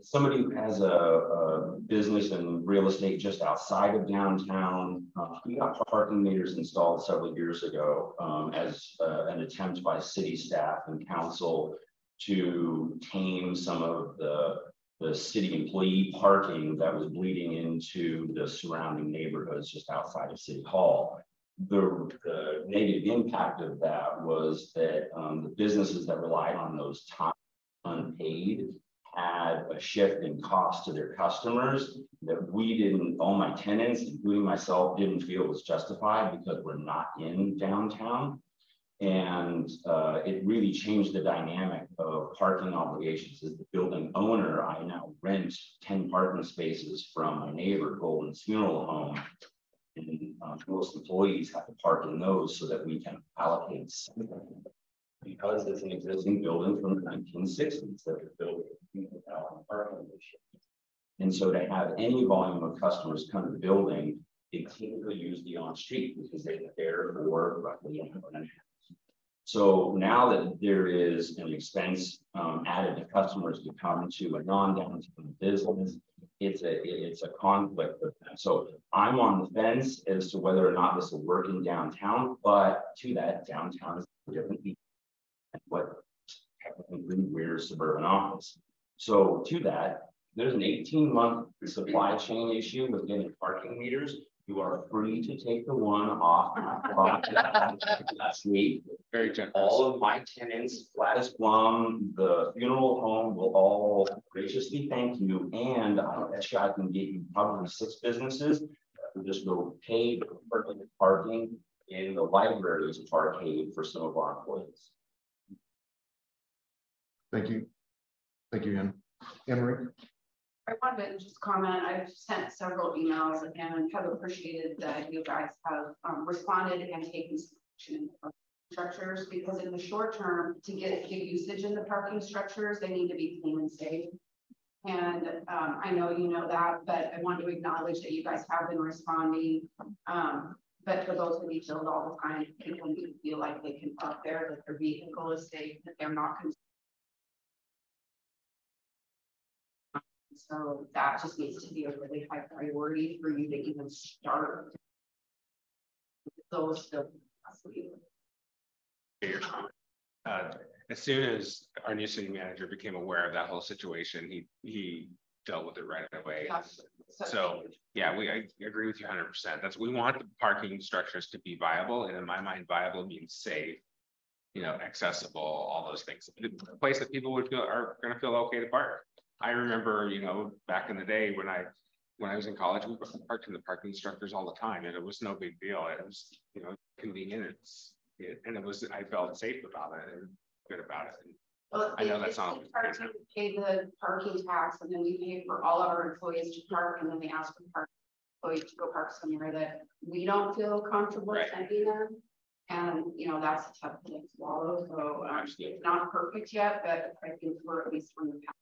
somebody who has a, a business and real estate just outside of downtown, uh, we got parking meters installed several years ago um, as uh, an attempt by city staff and council to tame some of the, the city employee parking that was bleeding into the surrounding neighborhoods just outside of City Hall. The, the negative impact of that was that um, the businesses that relied on those time unpaid had a shift in cost to their customers that we didn't, all my tenants, including myself, didn't feel was justified because we're not in downtown. And uh, it really changed the dynamic of parking obligations. As the building owner, I now rent 10 parking spaces from my neighbor, Golden's Funeral Home. And uh, most employees have to park in those so that we can allocate because it's an existing building from the nineteen sixties that was built without parking issue. And so to have any volume of customers come to the building, they typically use the on-street because they're there for roughly an hour and a half. So now that there is an expense um, added to customers to come to a non-downtown business, it's a it's a conflict with them. So I'm on the fence as to whether or not this will work in downtown, but to that downtown is different what technically we're suburban office. So to that, there's an 18 month supply chain issue with getting parking meters. You are free to take the one off last week. Very generous. All of my tenants, Gladys Blum, the funeral home will all graciously thank you. And I bet you I can get you probably six businesses that will just go pay for parking in the library's parkade for some of our employees. Thank you. Thank you, Anne. Anne Marie. I wanted to just comment, I've sent several emails and have appreciated that you guys have um, responded and taken structures because in the short term, to get good usage in the parking structures, they need to be clean and safe. And um, I know you know that, but I want to acknowledge that you guys have been responding. Um, but for those that need filled all the time, people feel like they can park there, that their vehicle is safe, that they're not So that just needs to be a really high priority for you to even start. Those. Uh, as soon as our new city manager became aware of that whole situation, he he dealt with it right away. So, yeah, we I agree with you hundred percent. That's we want the parking structures to be viable, and in my mind, viable means safe, you know, accessible, all those things. A place that people would feel are going to feel okay to park. I remember, you know, back in the day when I when I was in college, we parked in the parking instructors all the time, and it was no big deal. It was, you know, convenient. It's it, and it was I felt safe about it and good about it. And well, I know that's not. Pay the parking tax, and then we pay for all of our employees to park, and then they ask for park employees to go park somewhere that we don't feel comfortable right. sending them. And you know that's a tough thing to swallow. So um, it's not perfect yet, but I think we're at least on the path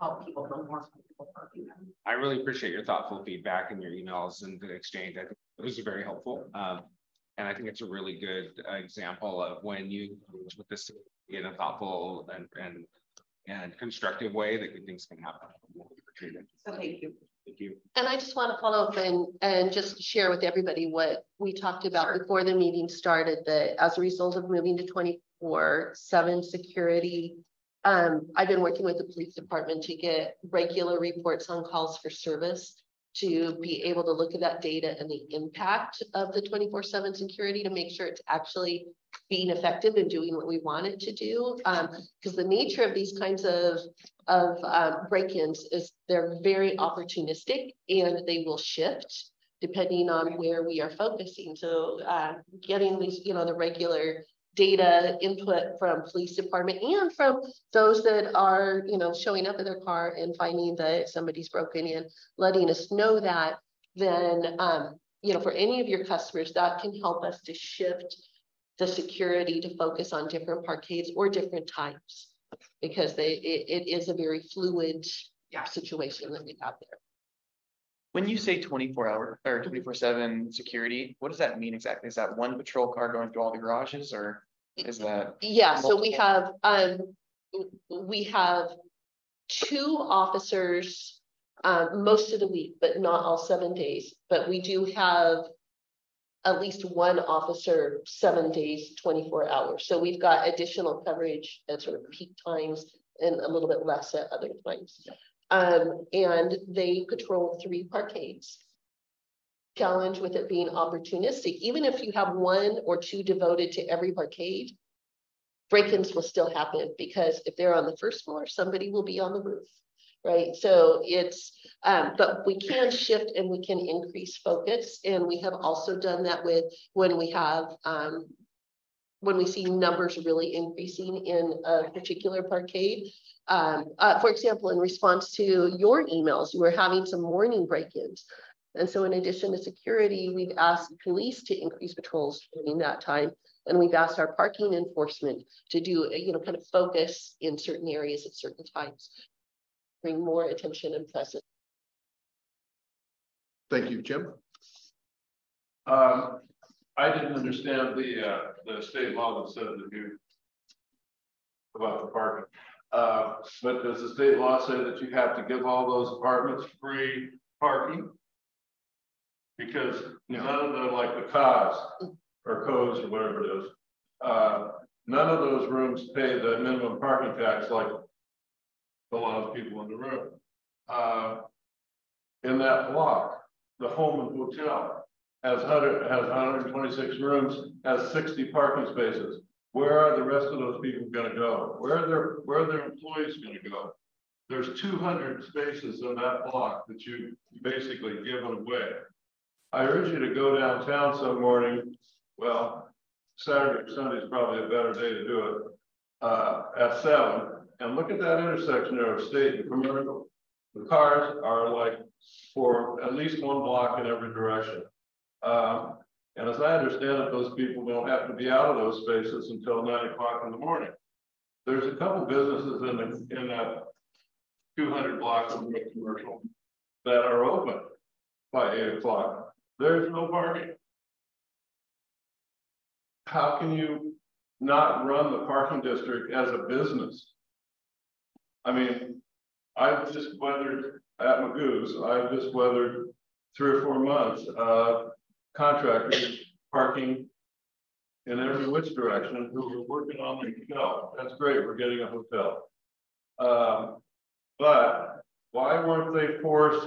help people feel more comfortable parking them. I really appreciate your thoughtful feedback and your emails and the exchange. I think it was very helpful. Um, and I think it's a really good uh, example of when you engage with this in a thoughtful and and and constructive way that good things can happen. So thank you. Thank you. And I just want to follow up and, and just share with everybody what we talked about sure. before the meeting started, that as a result of moving to 24, seven security um, I've been working with the police department to get regular reports on calls for service. to be able to look at that data and the impact of the twenty-four seven security to make sure it's actually being effective and doing what we want it to do. Um, because the nature of these kinds of, of, um, break-ins is they're very opportunistic and they will shift depending on where we are focusing. So, uh, getting these, you know, the regular data input from police department and from those that are, you know, showing up in their car and finding that somebody's broken in, letting us know that, then, um, you know, for any of your customers, that can help us to shift the security to focus on different parkades or different times. Because they, it, it is a very fluid Yeah. situation that we have there. When you say twenty-four hour or twenty-four seven security, what does that mean exactly? Is that one patrol car going through all the garages or is that? Yeah, so we have, um, we have two officers, um, most of the week, but not all seven days, but we do have at least one officer, seven days, twenty-four hours. So we've got additional coverage at sort of peak times and a little bit less at other times. Um, and they patrol three parkades. Challenge with it being opportunistic, even if you have one or two devoted to every parkade, break-ins will still happen because if they're on the first floor, somebody will be on the roof. Right, so it's, um, but we can shift and we can increase focus, and we have also done that with when we have, um. When we see numbers really increasing in a particular parkade. Um, uh, for example, in response to your emails, you were having some morning break-ins. And so in addition to security, we've asked police to increase patrols during that time. And we've asked our parking enforcement to do, you know, kind of focus in certain areas at certain times. Bring more attention and presence. Thank you, Jim. Um, I didn't understand the, uh, the state law that said that you. About the parking, uh, but does the state law say that you have to give all those apartments free parking? Because none of them, like the COS or codes or whatever it is, uh, none of those rooms pay the minimum parking tax like. A lot of people in the room, uh. In that block, the home and hotel has hundred, has hundred and twenty-six rooms, has sixty parking spaces. Where are the rest of those people gonna go? Where are their, where are their employees gonna go? There's two hundred spaces in that block that you basically given away. I urge you to go downtown some morning, well, Saturday or Sunday is probably a better day to do it. Uh, at seven, and look at that intersection there of state and commercial. The cars are like for at least one block in every direction. Um, and as I understand it, those people don't have to be out of those spaces until nine o'clock in the morning. There's a couple businesses in the, in that two hundred blocks of the commercial that are open by eight o'clock. There's no parking. How can you not run the parking district as a business? I mean, I've just weathered at Magoo's, I've just weathered three or four months, uh, contractors parking in every which direction who were working on the hotel. That's great, we're getting a hotel. Um, but why weren't they forced,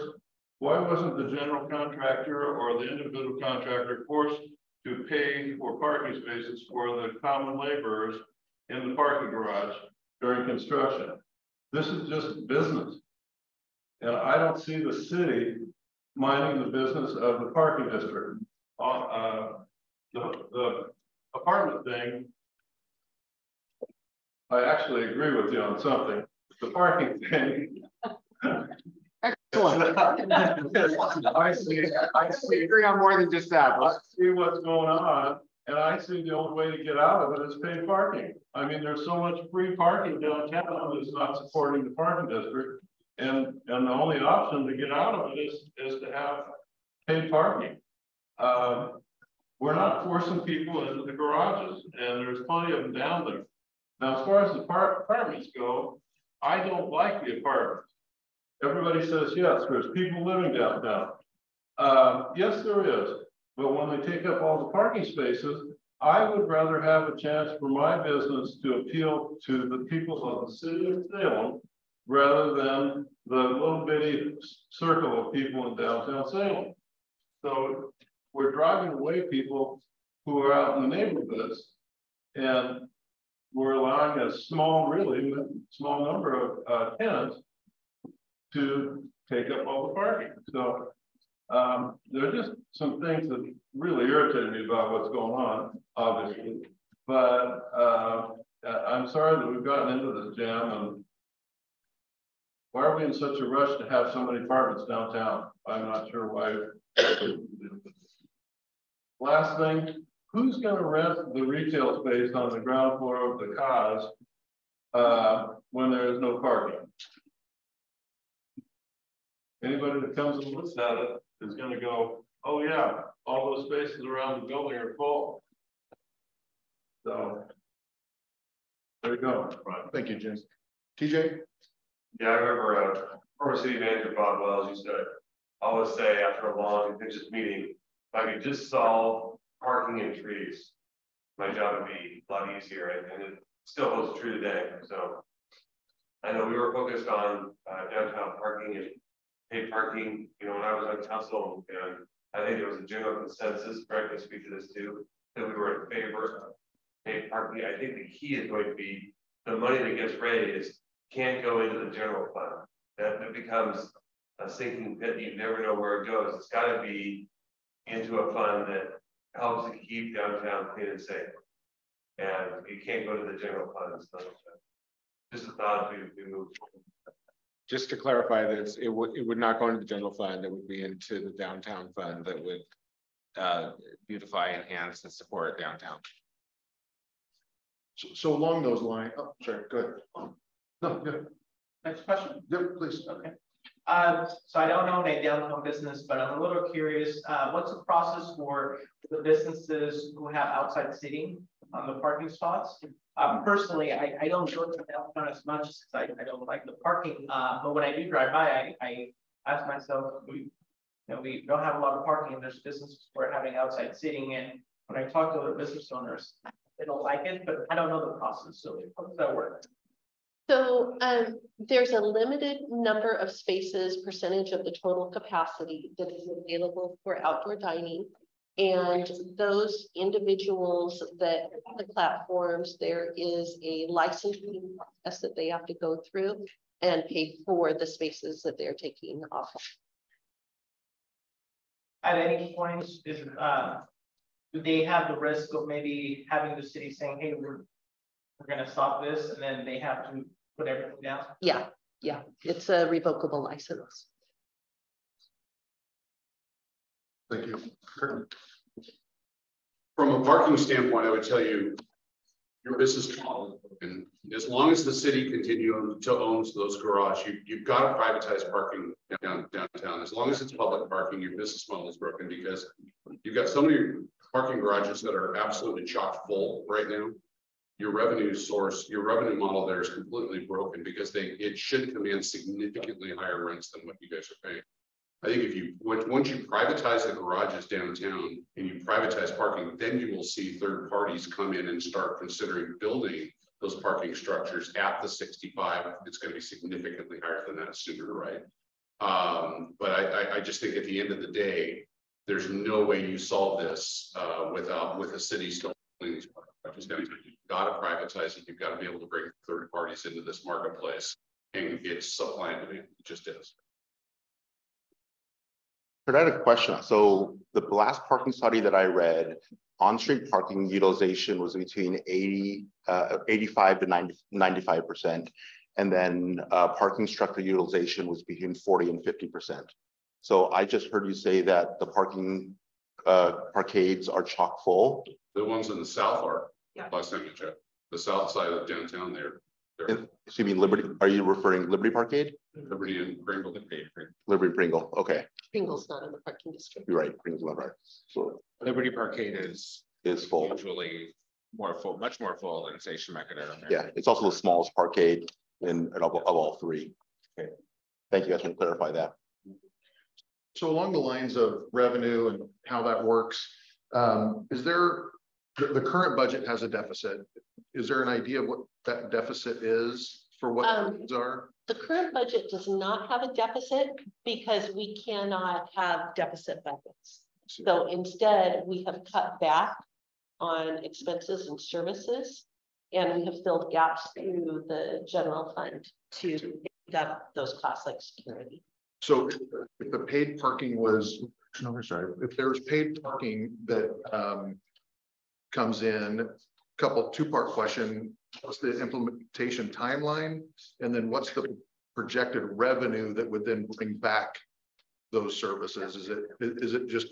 why wasn't the general contractor or the individual contractor forced to pay for parking spaces for the common laborers in the parking garage during construction? This is just business. And I don't see the city minding the business of the parking district. Uh, uh, the, the apartment thing. I actually agree with you on something. The parking thing. Excellent. I see, I see. Agree on more than just that, I see what's going on, and I see the only way to get out of it is paid parking. I mean, there's so much free parking downtown that's not supporting the parking district. And, and the only option to get out of it is, is to have paid parking. Um, we're not forcing people into the garages, and there's plenty of them down there. Now, as far as the par- apartments go, I don't like the apartments. Everybody says, yes, there's people living downtown. Uh, yes, there is, but when they take up all the parking spaces, I would rather have a chance for my business to appeal to the people of the city of Salem rather than the little bitty circle of people in downtown Salem. So we're driving away people who are out in the neighborhoods. And we're allowing a small, really small number of uh, tenants to take up all the parking. So um, there are just some things that really irritate me about what's going on, obviously. But uh, I'm sorry that we've gotten into this jam and why are we in such a rush to have so many apartments downtown? I'm not sure why. Last thing, who's gonna rent the retail space on the ground floor of the cause uh, when there is no parking? Anybody that comes and looks at it is gonna go, oh yeah, all those spaces around the building are full. So. There you go. Right, thank you, James. TJ? Yeah, I remember, uh, former city manager Bob Wells used to always say after a long, contentious meeting, if I could just solve parking and trees, my job would be a lot easier, and it still holds true today, so. I know we were focused on uh, downtown parking and paid parking, you know, when I was on council, and I think there was a general consensus, Greg can speak to this too, that we were in favor of paid parking. I think the key is going to be the money that gets raised can't go into the general fund. That, that becomes a sinking pit. You never know where it goes. It's got to be into a fund that helps to keep downtown clean and safe. And you can't go to the general fund. So just a thought we, we move forward. Just to clarify this, it would, it would not go into the general fund, it would be into the downtown fund that would uh, beautify, enhance and support downtown. So, so along those lines, oh, sorry, go ahead. No, good. Next question. Yep, please. Okay. Uh, so I don't own a downtown business, but I'm a little curious, uh, what's the process for the businesses who have outside seating on the parking spots? Um, personally, I, I don't go to downtown as much because I, I don't like the parking, uh, but when I do drive by, I, I ask myself, we, you know, we don't have a lot of parking and there's businesses who are having outside seating and when I talk to other business owners, they don't like it, but I don't know the process, so how does that work? So um, there's a limited number of spaces, percentage of the total capacity that is available for outdoor dining. And those individuals that the platforms, there is a licensing process that they have to go through and pay for the spaces that they're taking off. At any point, uh, do they have the risk of maybe having the city saying, hey, we're we're gonna stop this, and then they have to put everything down? Yeah, yeah, it's a revocable license. Thank you. From a parking standpoint, I would tell you, your business model, and as long as the city continues to own those garage, you, you've got to privatize parking down, downtown. As long as it's public parking, your business model is broken because you've got so many parking garages that are absolutely chock full right now your revenue source, your revenue model there is completely broken because they, it should command significantly higher rents than what you guys are paying. I think if you, once you privatize the garages downtown and you privatize parking, then you will see third parties come in and start considering building those parking structures at the sixty-five. It's gonna be significantly higher than that sooner, right? Um, but I, I, just think at the end of the day, there's no way you solve this uh, without, with the city still these You've got to privatize it. You've got to be able to bring third parties into this marketplace. And it's supply and demand. It just is. I had a question. So the last parking study that I read, on-street parking utilization was between 80, uh, 85 to 90, 95%. And then uh, parking structure utilization was between 40 and 50%. So I just heard you say that the parking uh, parkades are chock full. The ones in the south are, yeah. last time I checked, the south side of downtown there. So you mean Liberty, are you referring Liberty Parkade? Liberty and Pringle. Liberty Pringle, okay. Pringle's not in the parking district. You're right, Pringle's not right. So Liberty Parkade is is full. Usually more full, much more full than say Embarcadero. Yeah, it's also the smallest parkade in, in of, of all three. Okay. Thank you. I can clarify that. So along the lines of revenue and how that works, um, is there, the, current budget has a deficit. Is there an idea of what that deficit is for what Um, are? the current budget does not have a deficit because we cannot have deficit budgets. So instead, we have cut back on expenses and services. And we have filled gaps through the general fund to pick up those costs like security. So if the paid parking was, no, sorry, if there's paid parking that um. Comes in, a couple, two-part question, what's the implementation timeline? And then what's the projected revenue that would then bring back? Those services? Is it, is it just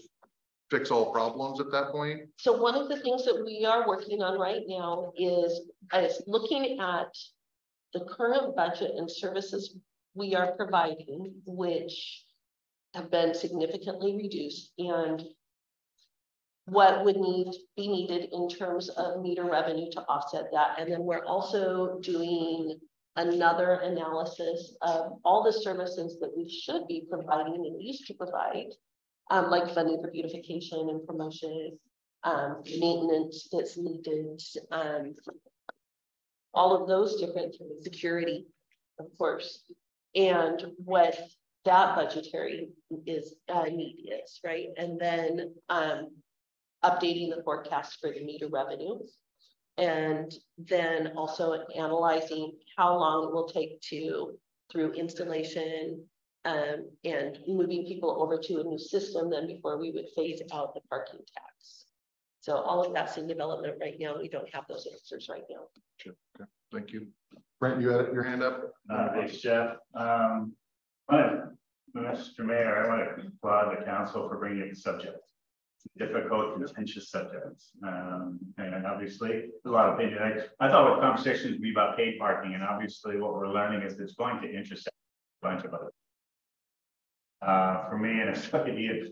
fix all problems at that point? So one of the things that we are working on right now is, is looking at the current budget and services we are providing, which have been significantly reduced and what would need, be needed in terms of meter revenue to offset that. And then we're also doing another analysis of all the services that we should be providing and used to provide um, like funding for beautification and promotion, um, maintenance that's needed, um, all of those different things, security, of course, and what that budgetary is uh, need is, right? And then um, updating the forecast for the meter revenue. And then also analyzing how long it will take to, through installation, um, and moving people over to a new system then before we would phase out the parking tax. So all of that's in development right now. We don't have those answers right now. Sure. Okay. Thank you. Brent, you had your hand up? Uh, thanks, Jeff. Um, Mr. Mayor, I want to applaud the council for bringing the subject. Difficult, contentious subjects. Um, and obviously a lot of opinion. I, I thought what conversations would be about paid parking, and obviously what we're learning is it's going to intersect a bunch of other uh, for me, and it's like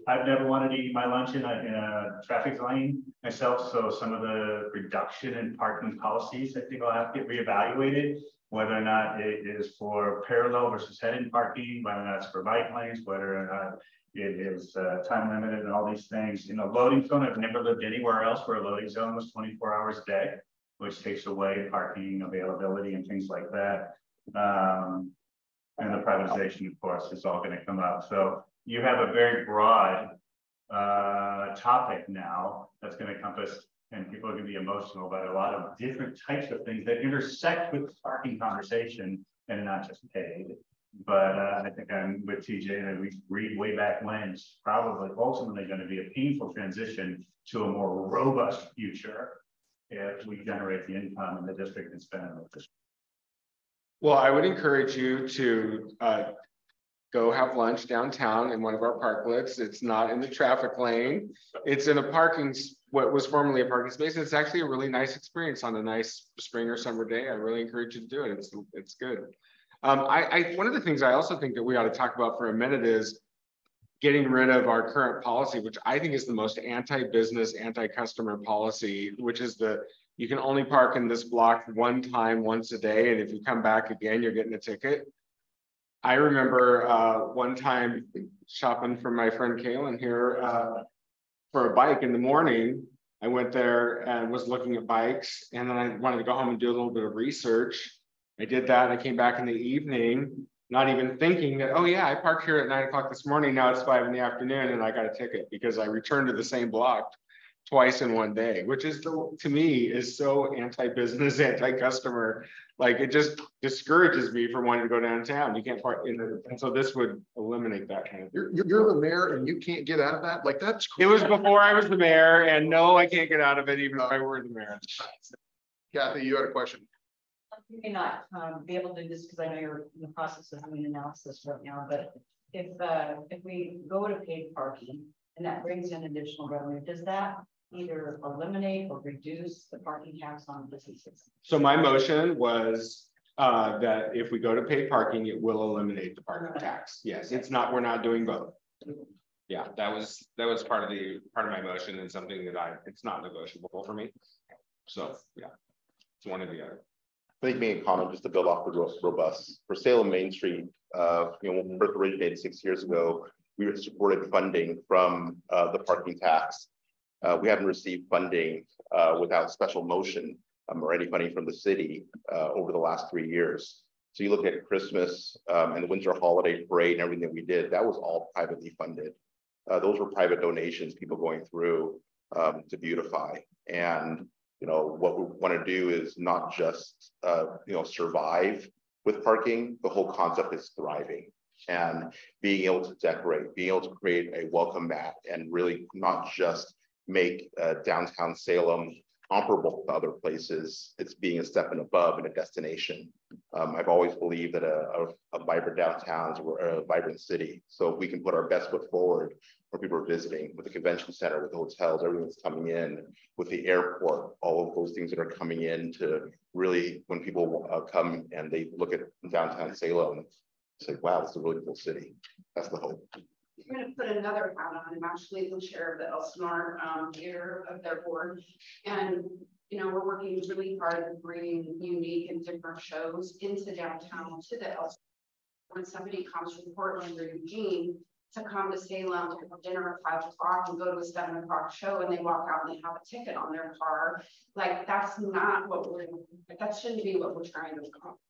I've never wanted to eat my lunch in a, in a traffic lane myself. So some of the reduction in parking policies, I think will have to get reevaluated, whether or not it is for parallel versus head-in parking, whether or not it's for bike lanes, whether or not it is uh, time limited and all these things. You know, loading zone, I've never lived anywhere else where a loading zone was 24 hours a day, which takes away parking availability and things like that. Um, and the privatization, of course, is all going to come up. So you have a very broad uh, topic now that's going to encompass, and people are going to be emotional about a lot of different types of things that intersect with parking conversation and not just paid. But uh, I think I'm with TJ that we read way back when it's probably ultimately going to be a painful transition to a more robust future if we generate the income in the district and spend district. Well, I would encourage you to uh, go have lunch downtown in one of our parklets. It's not in the traffic lane. It's in a parking, what was formerly a parking space. It's actually a really nice experience on a nice spring or summer day. I really encourage you to do it. It's, it's good. Um, I, I, one of the things I also think that we ought to talk about for a minute is getting rid of our current policy, which I think is the most anti-business, anti-customer policy, which is the you can only park in this block one time once a day. And if you come back again, you're getting a ticket. I remember uh, one time shopping for my friend Kaylin here uh, for a bike in the morning. I went there and was looking at bikes and then I wanted to go home and do a little bit of research. I did that. And I came back in the evening, not even thinking that, oh yeah, I parked here at nine o'clock this morning. Now it's five in the afternoon and I got a ticket because I returned to the same block twice in one day, which is the, to me is so anti-business, anti-customer. Like it just discourages me from wanting to go downtown. You can't park in the, and so this would eliminate that kind of. You're, you're the mayor and you can't get out of that? Like that's. It was before I was the mayor and no, I can't get out of it even if I were the mayor. Kathy, you had a question. You may not um, be able to do this because I know you're in the process of doing analysis right now, but if uh, if we go to paid parking and that brings in additional revenue, does that either eliminate or reduce the parking tax on businesses. So my motion was uh, that if we go to paid parking, it will eliminate the parking tax. Yes, it's not, we're not doing both. Yeah, that was, that was part of the, part of my motion and something that I, it's not negotiable for me. So, yeah, it's one or the other. I think being a comment just to build off the robust for Salem Main Street, uh, you know, when we first originated six years ago, we supported funding from uh, the parking tax uh, we haven't received funding uh, without special motion um, or any funding from the city uh, over the last three years. So you look at Christmas um, and the winter holiday parade and everything that we did, that was all privately funded. Uh, those were private donations, people going through um, to beautify. And, you know, what we want to do is not just, uh, you know, survive with parking, the whole concept is thriving and being able to decorate, being able to create a welcome mat and really not just make uh, downtown Salem comparable to other places. It's being a step and above and a destination. Um, I've always believed that a, a, a vibrant downtown is a vibrant city. So if we can put our best foot forward where people are visiting with the convention center, with the hotels, everything that's coming in, with the airport, all of those things that are coming in to really, when people uh, come and they look at downtown Salem, and say, wow, it's a really cool city. That's the hope. I'm going to put another hat on. I'm actually the chair of the Elsinore um, theater of their board. And, you know, we're working really hard at bringing unique and different shows into downtown to the Elsinore. When somebody comes from Portland or Eugene to come to Salem to have dinner at five o'clock and go to a seven o'clock show and they walk out and they have a ticket on their car, like that's not what we're, that shouldn't be what we're trying to accomplish.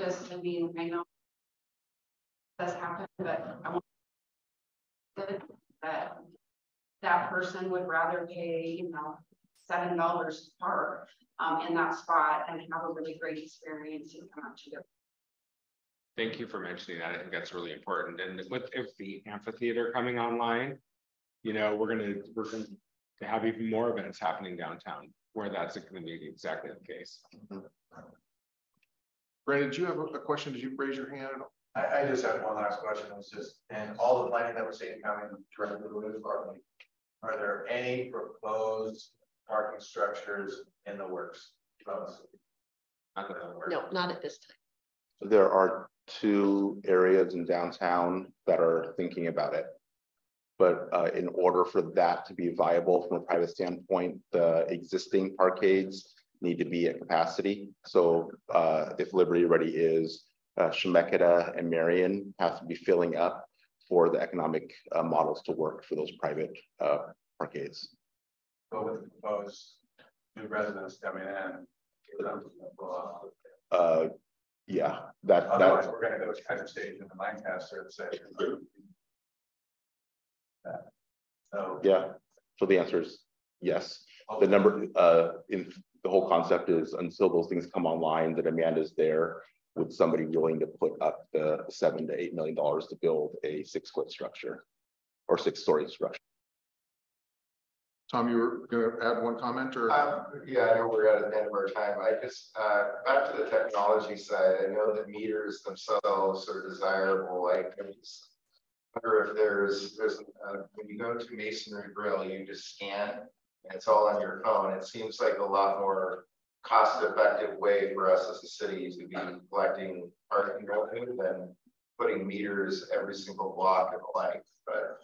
Just, I mean, I know does happen, but I want that that person would rather pay, you know, seven dollars to park um, in that spot and have a really great experience and come out to their. Thank you for mentioning that. I think that's really important. And with if the amphitheater coming online, you know, we're gonna we're going to have even more events happening downtown where that's going to be exactly the case. Mm-hmm. Brandon, did you have a question? Did you raise your hand? I, I just had one last question, it was just, and all the planning that we're seeing coming directly with Bartley. Are there any proposed parking structures in the works? No, not at this time. There are two areas in downtown that are thinking about it. But uh, in order for that to be viable from a private standpoint, the existing parkades need to be at capacity. So uh, if Liberty Ready is uh, Chemeketa and Marion have to be filling up for the economic uh, models to work for those private uh, arcades. But with the proposed new residents coming in, uh, yeah, that otherwise that we're going to go to kind of stage in Lancaster to say. So yeah, so the answer is yes. The number uh, in the whole concept is until those things come online, the demand is there with somebody willing to put up the seven to eight million dollars to build a six foot structure or six story structure. Tom, you were going to add one comment or? Um, yeah, I know we're at the end of our time. I just, uh, back to the technology side, I know that meters themselves are desirable. I just wonder if there's, there's, uh, when you go to Masonry Grill, you just scan and it's all on your phone. It seems like a lot more cost-effective way for us as a city to be collecting parking revenue than putting meters every single block of the like, but.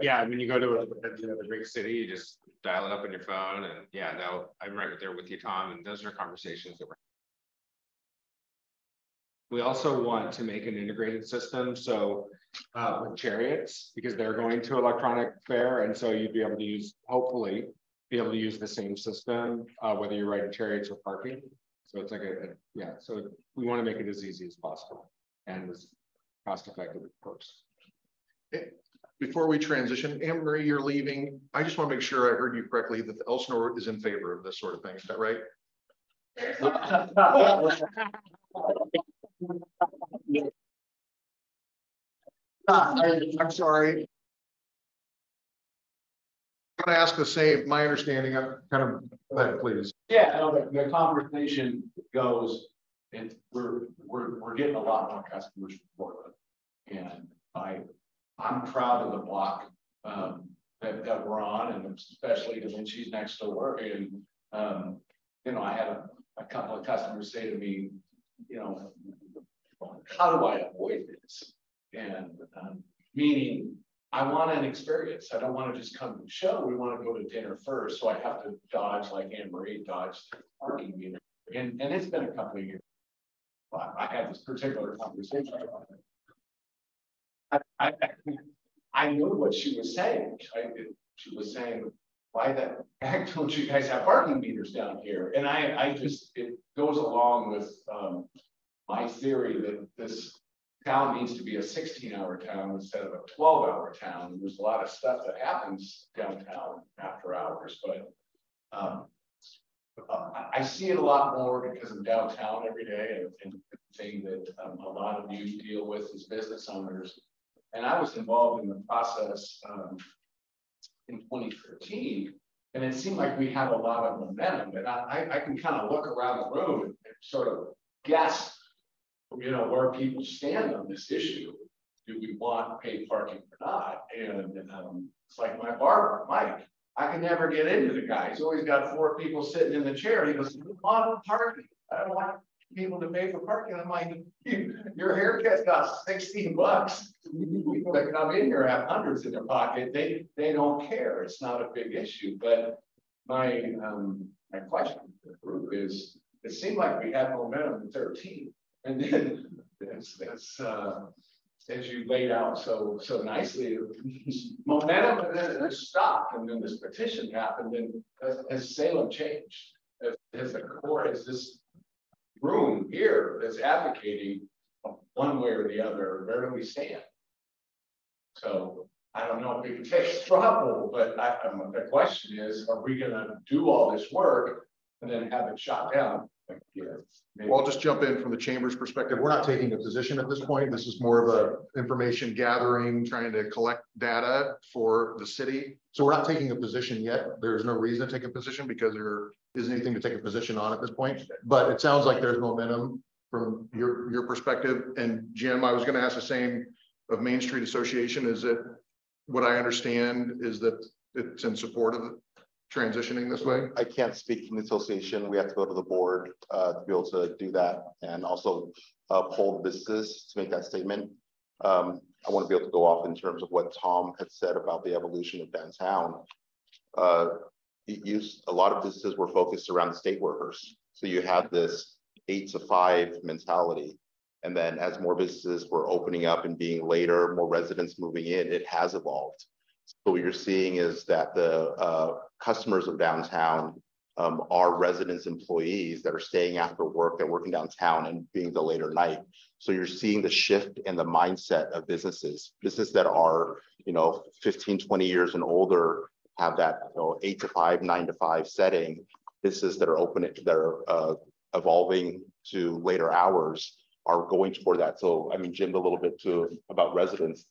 Yeah, when you go to a, you know, the big city, you just dial it up on your phone and yeah, no, I'm right there with you, Tom, and those are conversations that we're. We also want to make an integrated system, so uh, with Cherriots, because they're going to electronic fare, and so you'd be able to use, hopefully, be able to use the same system, uh, whether you're riding Cherriots or parking. So it's like a, a yeah, so we want to make it as easy as possible and as cost effective, of course. Before we transition, Anne Marie, you're leaving. I just want to make sure I heard you correctly that the Elsinore is in favor of this sort of thing. Is that right? I, I'm sorry. I'm gonna ask the same, my understanding, I'm kind of, but please. Yeah, no, the, the conversation goes, and we're, we're, we're getting a lot more customers from Portland. And I, I'm proud of the block, um, that, that we're on, and especially Da she's next door. And, um, you know, I had a, a couple of customers say to me, you know, how do I avoid this? And, um, meaning I want an experience. I don't want to just come to the show. We want to go to dinner first. So I have to dodge like Anne Marie dodged parking meter. And, and it's been a couple of years. But I had this particular conversation. I, I, knew what she was saying. I, she was saying, why the heck don't you guys have parking meters down here? And I, I just, it goes along with, um, my theory that this town needs to be a sixteen hour town instead of a twelve hour town. There's a lot of stuff that happens downtown after hours, but, um, I, I see it a lot more because I'm downtown every day and, and the thing that, um, a lot of you deal with as business owners. And I was involved in the process, um, in twenty thirteen. And it seemed like we had a lot of momentum, and I, I, I can kind of look around the room and sort of guess. You know, where people stand on this issue. Do we want paid parking or not? And, um, it's like my barber, Mike. I can never get into the guy. He's always got four people sitting in the chair. He goes, on parking. I don't want people to pay for parking. I'm like, your haircut costs sixteen bucks. People that come in here have hundreds in their pocket. They, they don't care. It's not a big issue, but my, um, my question to the group is, it seemed like we had momentum in thirteen. And then, as, as, uh, as you laid out so, so nicely, momentum and then it stopped. And then this petition happened and has, has Salem changed? Has, has the core, has this room here that's advocating one way or the other, where do we stand? So I don't know if we can take a straw poll, but I, the question is, are we gonna do all this work and then have it shot down? Like, yeah, Well, I'll just jump in from the chamber's perspective. We're not taking a position at this point. This is more of a information gathering, trying to collect data for the city. So we're not taking a position yet. There's no reason to take a position because there isn't anything to take a position on at this point. But it sounds like there's momentum from your, your perspective. And Jim, I was gonna ask the same of Main Street Association. Is it, what I understand is that it's in support of transitioning this way? I can't speak from the association. We have to go to the board uh to be able to do that and also uh poll to make that statement. Um, I want to be able to go off in terms of what Tom had said about the evolution of downtown. Uh, a lot of businesses were focused around state workers. So you had this eight to five mentality. And then as more businesses were opening up and being later, more residents moving in, it has evolved. So what you're seeing is that the uh, customers of downtown um, are residents, employees that are staying after work, they're working downtown and being the later night. So you're seeing the shift in the mindset of businesses, businesses that are, you know, 15, 20 years and older have that, you know, eight to five, nine to five setting. Businesses that are open, that are uh, evolving to later hours are going toward that. So, I mean, Jim, a little bit to about residents.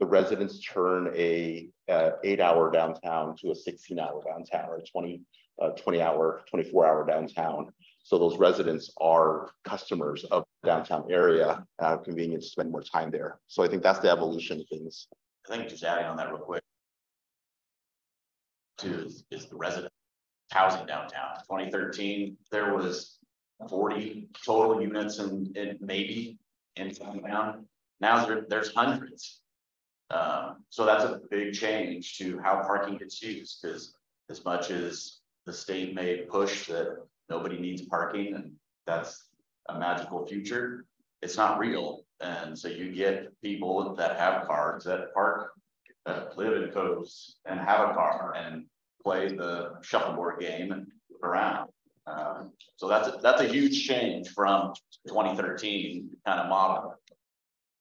The residents turn a uh, eight hour downtown to a 16 hour downtown or a 20, uh, 20 hour, 24 hour downtown. So those residents are customers of downtown area, uh, convenience, spend more time there. So I think that's the evolution of things. I think just adding on that real quick. Is, is the resident housing downtown. Twenty thirteen, there was forty total units and, and maybe in downtown. Now there, there's hundreds. Um, so that's a big change to how parking gets used, because as much as the state may push that nobody needs parking and that's a magical future, it's not real. And so you get people that have cars that park, that live in coves and have a car and play the shuffleboard game and around. Um, so that's, a- that's a huge change from twenty thirteen kind of model.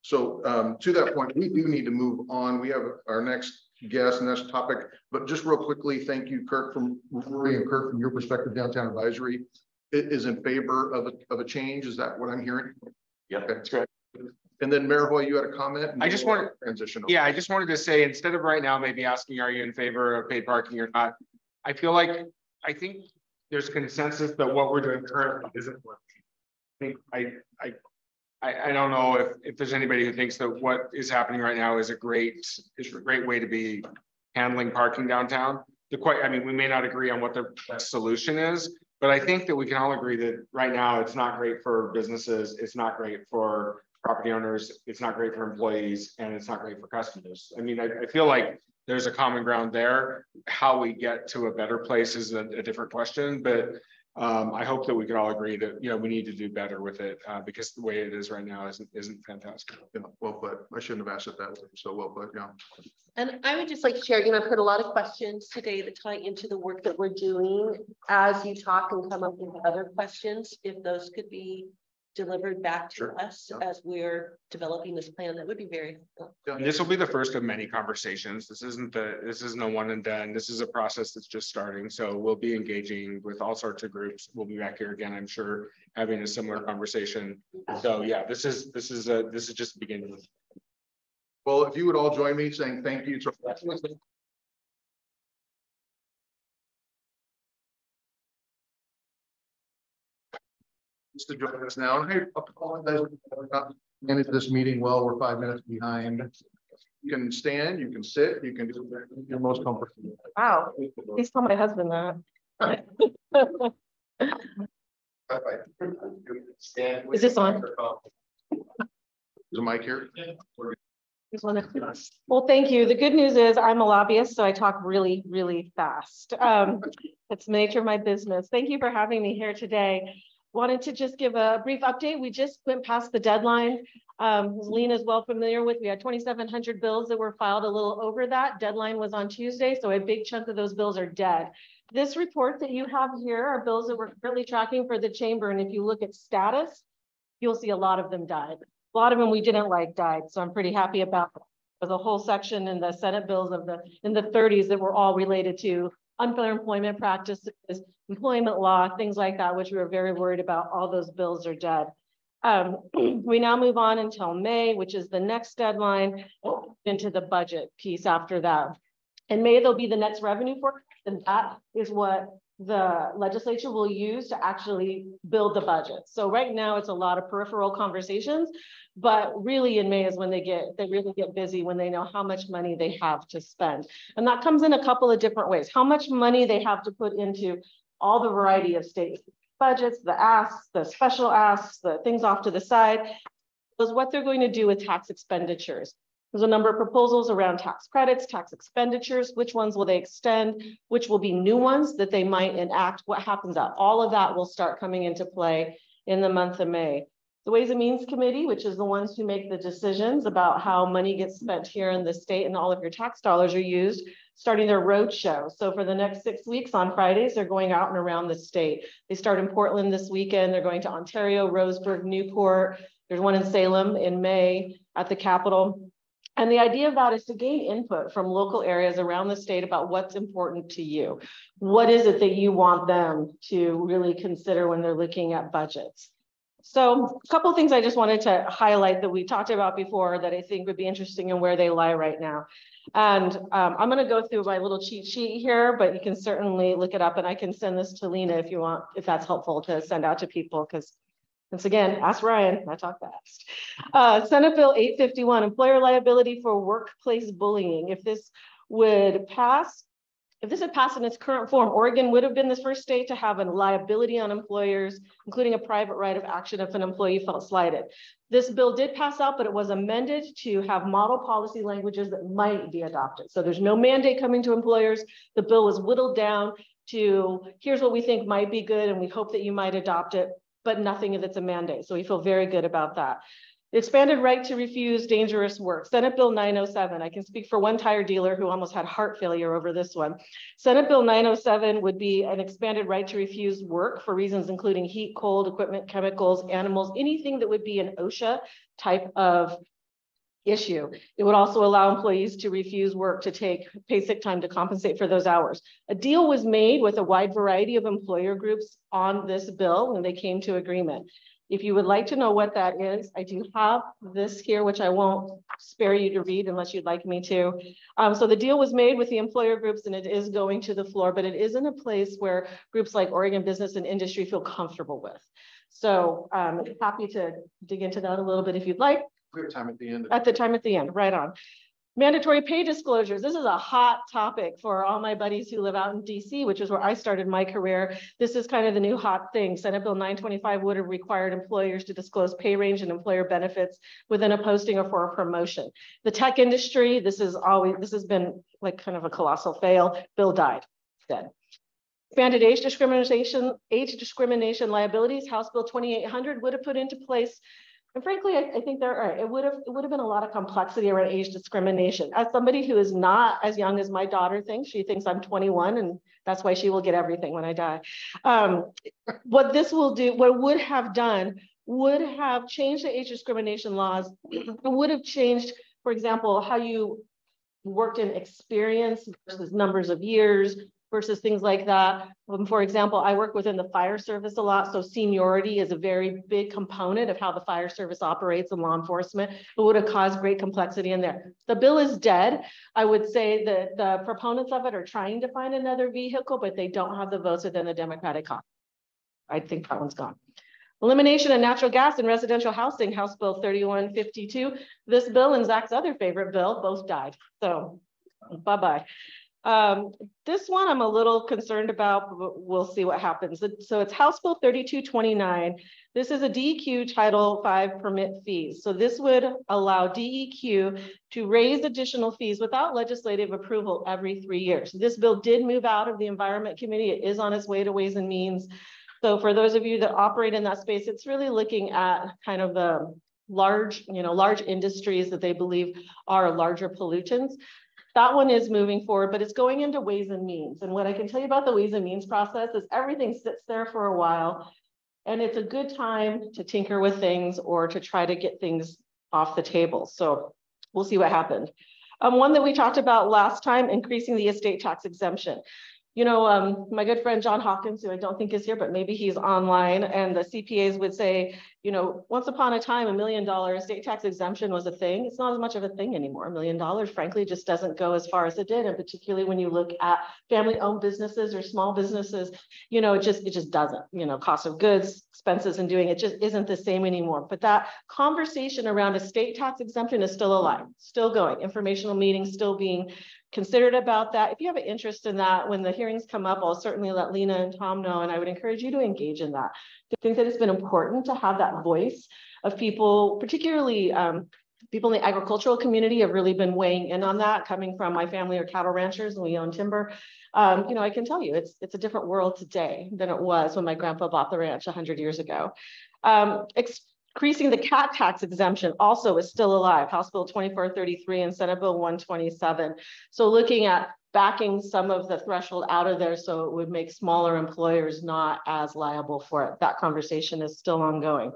So um, to that point, we do need to move on. We have our next guest and next topic, but just real quickly, thank you, Kirk, from Rory and Kirk, from your perspective, downtown advisory. is in favor of a, of a change. Is that what I'm hearing? Yep, that's correct. And then Mayor Hoy, you had a comment? I just wanted- to Transition. Yeah, I just wanted to say, instead of right now, maybe asking, are you in favor of paid parking or not? I feel like, I think there's consensus that what we're doing currently isn't working. I think, I, I, I, I don't know if, if there's anybody who thinks that what is happening right now is a great, is a great way to be handling parking downtown. The quite, I mean, we may not agree on what the best solution is, but I think that we can all agree that right now it's not great for businesses, it's not great for property owners, it's not great for employees, and it's not great for customers. I mean, I, I feel like there's a common ground there. How we get to a better place is a, a different question, but um, I hope that we can all agree that, you know, we need to do better with it, uh, because the way it is right now isn't, isn't fantastic. Yeah, well put. I shouldn't have asked it that way. So well put, yeah. And I would just like to share, you know, I've heard a lot of questions today that tie into the work that we're doing. As you talk and come up with other questions, if those could be delivered back to Sure. us as we're developing this plan, that would be very helpful. And this will be the first of many conversations. This isn't the, this isn't a one and done. This is a process that's just starting. So we'll be engaging with all sorts of groups. We'll be back here again, I'm sure, having a similar conversation. So yeah, this is, this is a, this is just the beginning. Well, if you would all join me saying thank you to. To join us now, and hey, apologize, for not manage this meeting well, we're five minutes behind. You can stand, you can sit, you can do your most comfortable. Wow, please tell my husband that. Is this on? Is a mic here? Well, thank you. The good news is I'm a lobbyist, so I talk really, really fast. Um, it's the nature of my business. Thank you for having me here today. Wanted to just give a brief update. We just went past the deadline. Um, Lena is well familiar with, we had twenty-seven hundred bills that were filed a little over that. Deadline was on Tuesday, so a big chunk of those bills are dead. This report that you have here are bills that we're currently tracking for the chamber, and if you look at status, you'll see a lot of them died. A lot of them we didn't like died, so I'm pretty happy about that. There's a whole section in the Senate bills of the, in the thirties that were all related to unfair employment practices, employment law, things like that, which we were very worried about. All those bills are dead. Um, we now move on until May, which is the next deadline, into the budget piece after that. In May, there'll be the next revenue forecast, and that is what the legislature will use to actually build the budget. So right now, it's a lot of peripheral conversations, but really in May is when they get, they really get busy when they know how much money they have to spend. And that comes in a couple of different ways. How much money they have to put into all the variety of state budgets, the asks, the special asks, the things off to the side, is what they're going to do with tax expenditures. There's a number of proposals around tax credits, tax expenditures, which ones will they extend, which will be new ones that they might enact, what happens out. All of that will start coming into play in the month of May. The Ways and Means Committee, which is the ones who make the decisions about how money gets spent here in the state and all of your tax dollars are used, starting their road show. So for the next six weeks on Fridays, they're going out and around the state. They start in Portland this weekend. They're going to Ontario, Roseburg, Newport. There's one in Salem in May at the Capitol. And the idea of that is to gain input from local areas around the state about what's important to you. What is it that you want them to really consider when they're looking at budgets? So a couple of things I just wanted to highlight that we talked about before that I think would be interesting and where they lie right now. And um, I'm going to go through my little cheat sheet here, but you can certainly look it up and I can send this to Lena if you want, if that's helpful to send out to people because once again, ask Ryan, I talk fast. Uh, Senate Bill 851, employer liability for workplace bullying. If this would pass, if this had passed in its current form, Oregon would have been the first state to have a liability on employers, including a private right of action if an employee felt slighted. This bill did pass out, but it was amended to have model policy languages that might be adopted. So there's no mandate coming to employers. The bill was whittled down to here's what we think might be good, and we hope that you might adopt it but nothing that's a mandate. So we feel very good about that. Expanded right to refuse dangerous work. Senate Bill 907. I can speak for one tire dealer who almost had heart failure over this one. Senate Bill 907 would be an expanded right to refuse work for reasons including heat, cold, equipment, chemicals, animals, anything that would be an OSHA type of issue. It would also allow employees to refuse work to take pay sick time to compensate for those hours. A deal was made with a wide variety of employer groups on this bill when they came to agreement. If you would like to know what that is, I do have this here, which I won't spare you to read unless you'd like me to. Um, so the deal was made with the employer groups and it is going to the floor, but it isn't a place where groups like Oregon Business and Industry feel comfortable with. So um, happy to dig into that a little bit if you'd like. Have time at the end. At the time at the end, right on. Mandatory pay disclosures. This is a hot topic for all my buddies who live out in DC, which is where I started my career. This is kind of the new hot thing. Senate Bill 925 would have required employers to disclose pay range and employer benefits within a posting or for a promotion. The tech industry, this is always, this has been like kind of a colossal fail. Bill died, dead. Expanded age discrimination, age discrimination liabilities, House Bill twenty-eight hundred would have put into place. And frankly, I, I think there are, it would have, it would have been a lot of complexity around age discrimination. As somebody who is not as young as my daughter thinks, she thinks I'm twenty-one and that's why she will get everything when I die. Um, what this will do, what would have done, would have changed the age discrimination laws. It would have changed, for example, how you worked in experience versus numbers of years versus things like that. Um, for example, I work within the fire service a lot, so seniority is a very big component of how the fire service operates and law enforcement. It would have caused great complexity in there. The bill is dead. I would say that the proponents of it are trying to find another vehicle, but they don't have the votes within the Democratic caucus. I think that one's gone. Elimination of natural gas in residential housing, House Bill 3152. This bill and Zach's other favorite bill both died. So bye-bye. Um, this one I'm a little concerned about, but we'll see what happens. So it's House Bill 3229. This is a DEQ Title V permit fees. So this would allow DEQ to raise additional fees without legislative approval every three years. This bill did move out of the Environment Committee. It is on its way to Ways and Means. So for those of you that operate in that space, it's really looking at kind of the large, you know, large industries that they believe are larger pollutants. That one is moving forward, but it's going into ways and means. And what I can tell you about the ways and means process is everything sits there for a while. And it's a good time to tinker with things or to try to get things off the table. So we'll see what happened. Um, one that we talked about last time, increasing the estate tax exemption. You know, um, my good friend John Hawkins, who I don't think is here, but maybe he's online, and the CPAs would say, you know, once upon a time, a million dollar estate tax exemption was a thing. It's not as much of a thing anymore. A million dollars, frankly, just doesn't go as far as it did. And particularly when you look at family owned businesses or small businesses, you know, it just, it just doesn't, you know, cost of goods, expenses and doing it just isn't the same anymore. But that conversation around estate tax exemption is still alive, still going, informational meetings still being considered about that. If you have an interest in that, when the hearings come up, I'll certainly let Lena and Tom know, and I would encourage you to engage in that. I think that it's been important to have that voice of people, particularly um, people in the agricultural community have really been weighing in on that, coming from my family are cattle ranchers and we own timber. Um, you know, I can tell you it's it's a different world today than it was when my grandpa bought the ranch 100 years ago. Um, Increasing the CAT tax exemption also is still alive, House Bill 2433 and Senate Bill 127. So looking at backing some of the threshold out of there so it would make smaller employers not as liable for it. That conversation is still ongoing.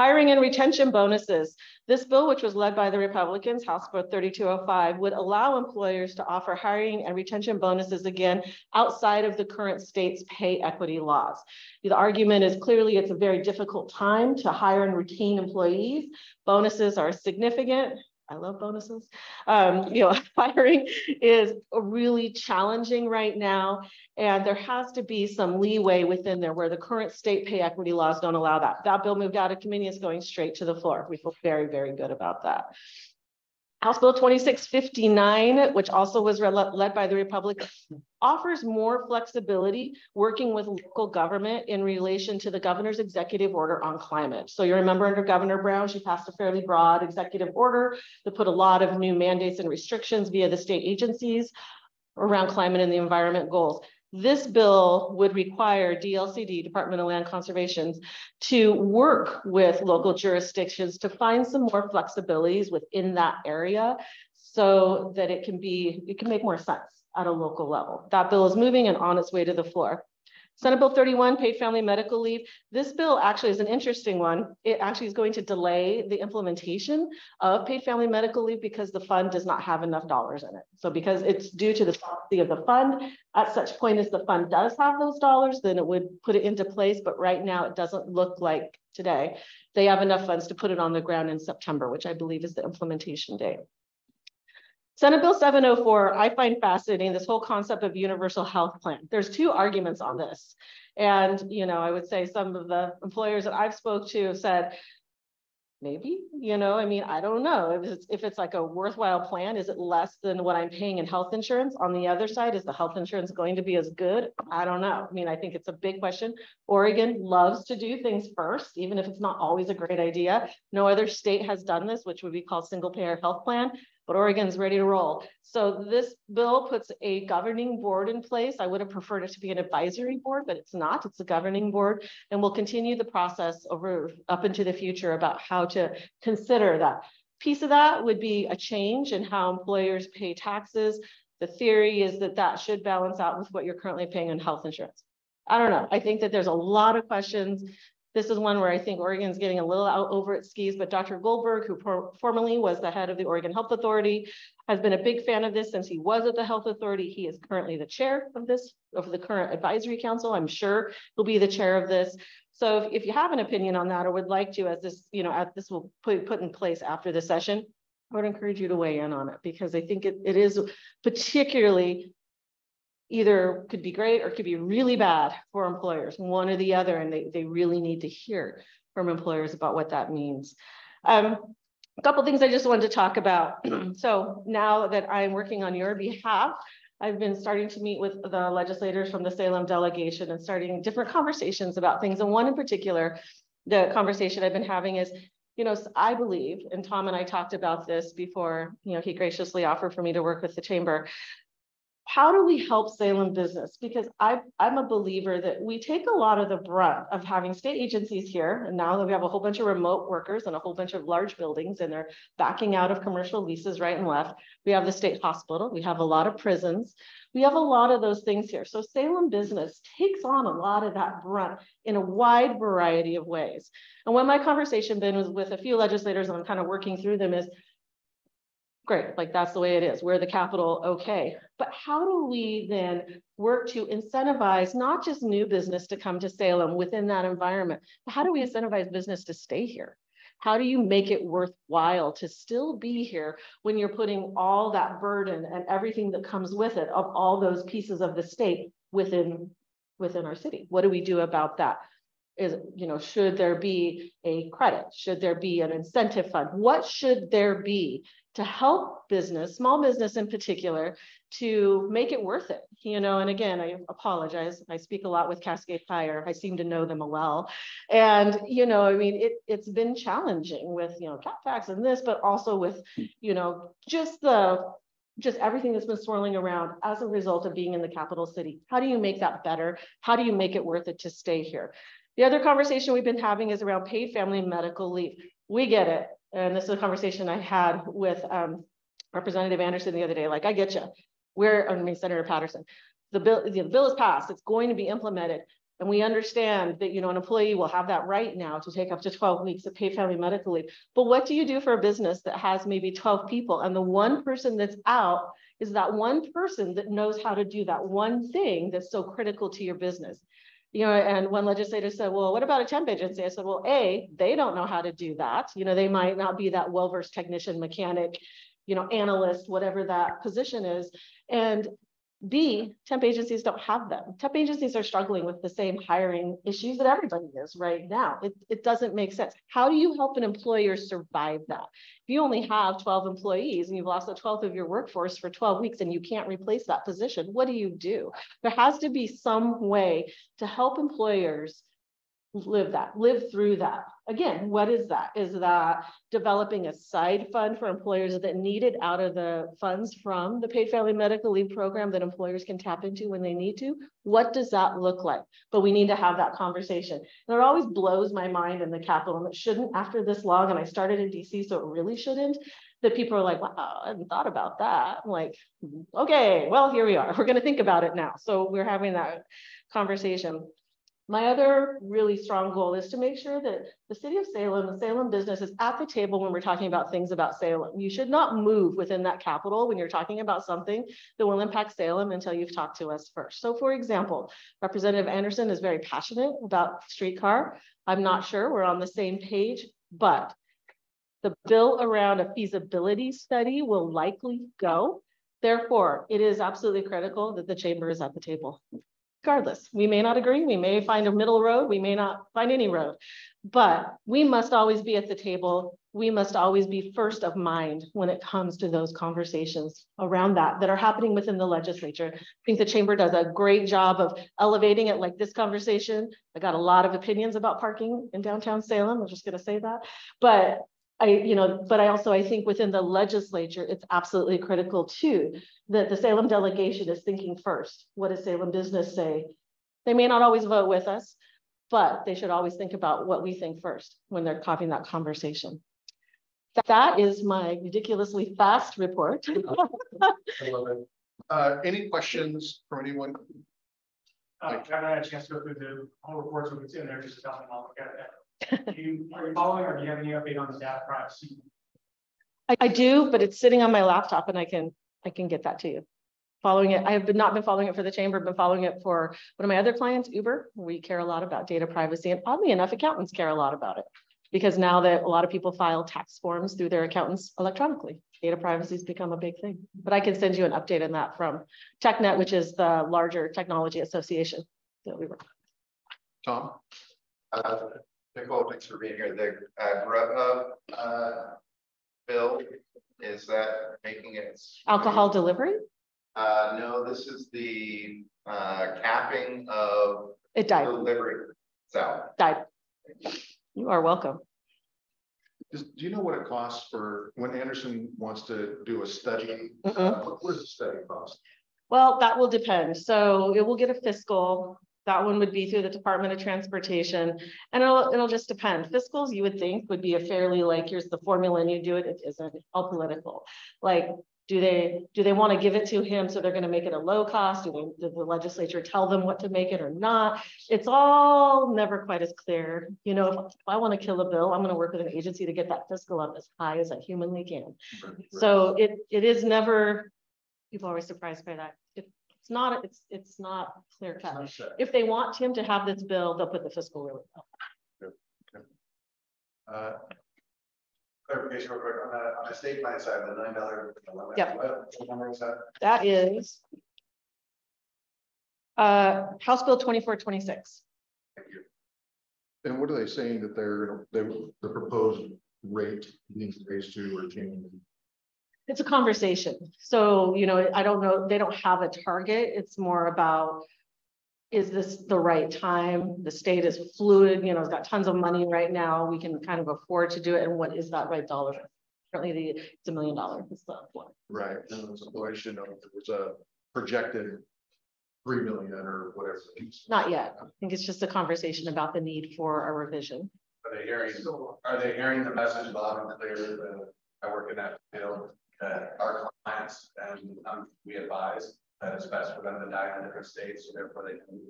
Hiring and retention bonuses. This bill, which was led by the Republicans, House Bill 3205, would allow employers to offer hiring and retention bonuses again outside of the current state's pay equity laws. The argument is clearly it's a very difficult time to hire and retain employees. Bonuses are significant. I love bonuses. Um, you know, hiring is really challenging right now, and there has to be some leeway within there where the current state pay equity laws don't allow that. That bill moved out of committee, it's going straight to the floor. We feel very, very good about that. House Bill 2659, which also was led by the Republicans, offers more flexibility working with local government in relation to the governor's executive order on climate. So you remember under Governor Brown, she passed a fairly broad executive order that put a lot of new mandates and restrictions via the state agencies around climate and the environment goals. This bill would require DLCD, Department of Land Conservation, to work with local jurisdictions to find some more flexibilities within that area so that it can be, it can make more sense at a local level. That bill is moving and on its way to the floor. Senate Bill 31, paid family medical leave. This bill actually is an interesting one. It actually is going to delay the implementation of paid family medical leave because the fund does not have enough dollars in it. So because it's due to the policy of the fund, at such point as the fund does have those dollars, then it would put it into place. But right now it doesn't look like today they have enough funds to put it on the ground in September, which I believe is the implementation date. Senate Bill 704, I find fascinating this whole concept of universal health plan. There's two arguments on this. And, you know, I would say some of the employers that I've spoke to have said, maybe, you know, I mean, I don't know if it's, if it's like a worthwhile plan, is it less than what I'm paying in health insurance? On the other side, is the health insurance going to be as good? I don't know. I mean, I think it's a big question. Oregon loves to do things first, even if it's not always a great idea. No other state has done this, which would be called single payer health plan but Oregon's ready to roll. So this bill puts a governing board in place. I would have preferred it to be an advisory board, but it's not. It's a governing board. And we'll continue the process over up into the future about how to consider that. Piece of that would be a change in how employers pay taxes. The theory is that that should balance out with what you're currently paying on health insurance. I don't know. I think that there's a lot of questions. This is one where I think Oregon's getting a little out over its skis, but Dr. Goldberg, who formerly was the head of the Oregon Health Authority, has been a big fan of this since he was at the Health Authority. He is currently the chair of this, of the current advisory council. I'm sure he'll be the chair of this. So if, if you have an opinion on that or would like to, as this, you know, as this will put, put in place after the session, I would encourage you to weigh in on it because I think it, it is particularly either could be great or could be really bad for employers, one or the other, and they, they really need to hear from employers about what that means. Um, a couple things I just wanted to talk about. so now that I'm working on your behalf, I've been starting to meet with the legislators from the Salem delegation and starting different conversations about things. And one in particular, the conversation I've been having is, you know, I believe, and Tom and I talked about this before, you know, he graciously offered for me to work with the chamber how do we help Salem business? Because I, I'm a believer that we take a lot of the brunt of having state agencies here. And now that we have a whole bunch of remote workers and a whole bunch of large buildings and they're backing out of commercial leases right and left. We have the state hospital. We have a lot of prisons. We have a lot of those things here. So Salem business takes on a lot of that brunt in a wide variety of ways. And when my conversation been was with a few legislators and I'm kind of working through them is great, like that's the way it is. We're the capital, okay. But how do we then work to incentivize not just new business to come to Salem within that environment, but how do we incentivize business to stay here? How do you make it worthwhile to still be here when you're putting all that burden and everything that comes with it of all those pieces of the state within, within our city? What do we do about that? Is, you know, should there be a credit? Should there be an incentive fund? What should there be to help business, small business in particular, to make it worth it? You know, and again, I apologize. I speak a lot with Cascade Fire. I seem to know them well. And, you know, I mean, it, it's been challenging with, you know, CAT tax and this, but also with, you know, just the just everything that's been swirling around as a result of being in the capital city. How do you make that better? How do you make it worth it to stay here? The other conversation we've been having is around paid family medical leave. We get it. And this is a conversation I had with um, Representative Andersen the other day. Like, I get you. We're, I mean, Senator Patterson. The bill, the bill is passed. It's going to be implemented. And we understand that, you know, an employee will have that right now to take up to 12 weeks of paid family medical leave. But what do you do for a business that has maybe 12 people and the one person that's out is that one person that knows how to do that one thing that's so critical to your business? You know, and one legislator said, well, what about a temp agency? I said, well, A, they don't know how to do that. You know, they might not be that well-versed technician, mechanic, you know, analyst, whatever that position is. And B, temp agencies don't have them. Temp agencies are struggling with the same hiring issues that everybody is right now. It, it doesn't make sense. How do you help an employer survive that? If you only have 12 employees and you've lost the 12th of your workforce for 12 weeks and you can't replace that position, what do you do? There has to be some way to help employers live that, live through that. Again, what is that? Is that developing a side fund for employers that need it out of the funds from the paid family medical leave program that employers can tap into when they need to? What does that look like? But we need to have that conversation. And it always blows my mind in the Capitol, and it shouldn't after this long. And I started in DC, so it really shouldn't. That people are like, wow, I hadn't thought about that. I'm like, okay, well, here we are. We're going to think about it now. So we're having that conversation. My other really strong goal is to make sure that the city of Salem, the Salem business is at the table when we're talking about things about Salem. You should not move within that capital when you're talking about something that will impact Salem until you've talked to us first. So for example, Representative Andersen is very passionate about streetcar. I'm not sure we're on the same page, but the bill around a feasibility study will likely go. Therefore, it is absolutely critical that the chamber is at the table regardless. We may not agree, we may find a middle road, we may not find any road, but we must always be at the table. We must always be first of mind when it comes to those conversations around that that are happening within the legislature. I think the chamber does a great job of elevating it like this conversation. I got a lot of opinions about parking in downtown Salem. I'm just going to say that. But I, you know, but I also, I think within the legislature, it's absolutely critical too, that the Salem delegation is thinking first. What does Salem business say? They may not always vote with us, but they should always think about what we think first when they're copying that conversation. That is my ridiculously fast report. I love it. Uh, any questions from anyone? Uh, I haven't had a chance to go through the whole report, so it's in there, just to tell them I'll look at it. Do you, are you following or do you have any update on the data privacy? I, I do, but it's sitting on my laptop and I can, I can get that to you. Following it, I have been not been following it for the chamber, I've been following it for one of my other clients, Uber. We care a lot about data privacy and oddly enough, accountants care a lot about it. Because now that a lot of people file tax forms through their accountants electronically, data privacy has become a big thing. But I can send you an update on that from TechNet, which is the larger technology association that we work. with. Tom? Uh, Nicole, thanks for being here. The uh, Grubhub uh, bill, is that making it? Alcohol delivery? Uh, no, this is the uh, capping of It died, delivery. So, died. You are welcome. Does- do you know what it costs for, when Andersen wants to do a study? Mm-mm. uh, What what does the study cost? Well, that will depend. So it will get a fiscal. That one would be through the Department of Transportation. And it'll, it'll just depend. Fiscals, you would think would be a fairly like, here's the formula and you do it. It isn't all political. Like, do they, do they want to give it to him? So they're going to make it a low cost? Do did the legislature tell them what to make it or not? It's all never quite as clear. You know, if if I want to kill a bill, I'm going to work with an agency to get that fiscal up as high as I humanly can. So it, it is never, people are always surprised by that. It- It's not, it's, it's not clear cut. If they want him to have this bill, they'll put the fiscal really low. Uh, Clarification real quick on the, on the state line side, the nine dollar. Yep. What what number was that? That is uh, House Bill twenty-four twenty-six. And what are they saying that they're, they, the proposed rate needs to raise to or change? It's a conversation. So, you know, I don't know, they don't have a target. It's more about is this the right time? The state is fluid, you know, it's got tons of money right now. We can kind of afford to do it. And what is that right dollar? Currently, the, it's a million dollars. It's the one. Right, and it was a question of, it was a projected three million or whatever. Not yet. I think it's just a conversation about the need for a revision. Are they hearing, are they hearing the message loud and clear that I work in that field, our clients and um, we advise that it's best for them to die in different states, so therefore they can.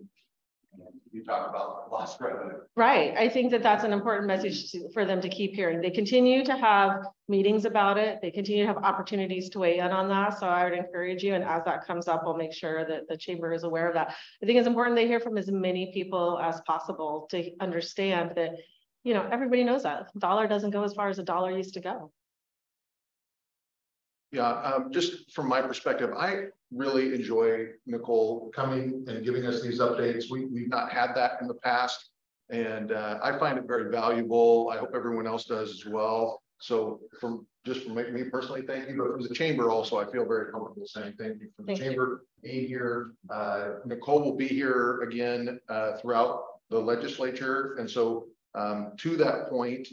You talk about lost revenue. Right. I think that that's an important message to, for them to keep hearing. They continue to have meetings about it. They continue to have opportunities to weigh in on that. So I would encourage you. And as that comes up, we'll make sure that the chamber is aware of that. I think it's important they hear from as many people as possible to understand that, you know, everybody knows that dollar doesn't go as far as a dollar used to go. Yeah, um, just from my perspective, I really enjoy Nicole coming and giving us these updates. We, we've not had that in the past. And, uh, I find it very valuable. I hope everyone else does as well. So from, just from me personally, thank you, but from the chamber also, I feel very comfortable saying thank you from the Thank you. chamber being here. Uh, Nicole will be here again, uh, throughout the legislature. And so, um, to that point,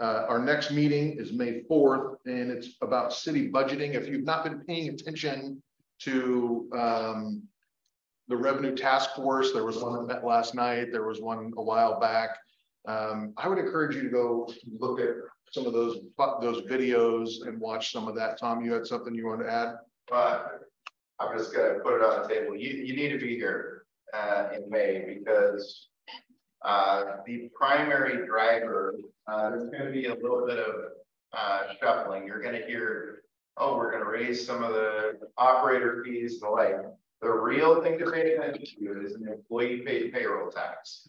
uh, our next meeting is May fourth, and it's about city budgeting. If you've not been paying attention to, um, the revenue task force, there was one that met last night, there was one a while back. Um, I would encourage you to go look at some of those, those videos and watch some of that. Tom, you had something you want to add? but I'm just gonna put it on the table. You, you need to be here uh, in May because the primary driver, uh, there's gonna be a little bit of uh, shuffling. You're gonna hear, oh, we're gonna raise some of the operator fees and the like. The real thing to pay attention to is an employee paid payroll tax.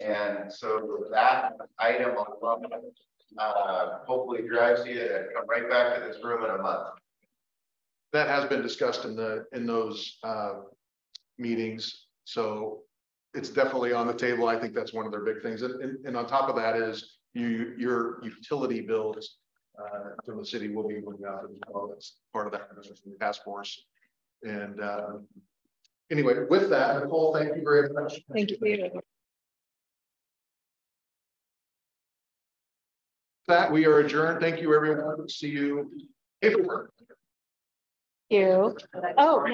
And so that item alone, uh, hopefully drives you to come right back to this room in a month. That has been discussed in the, in those, uh, meetings. So it's definitely on the table. I think that's one of their big things. And, and, and on top of that is you, your utility bills uh, from the city will be moving out as well. That's part of that task force. And, uh, anyway, with that, Nicole, thank you very much. Thank you. That we are adjourned. Thank you, everyone. See you April. You. Oh.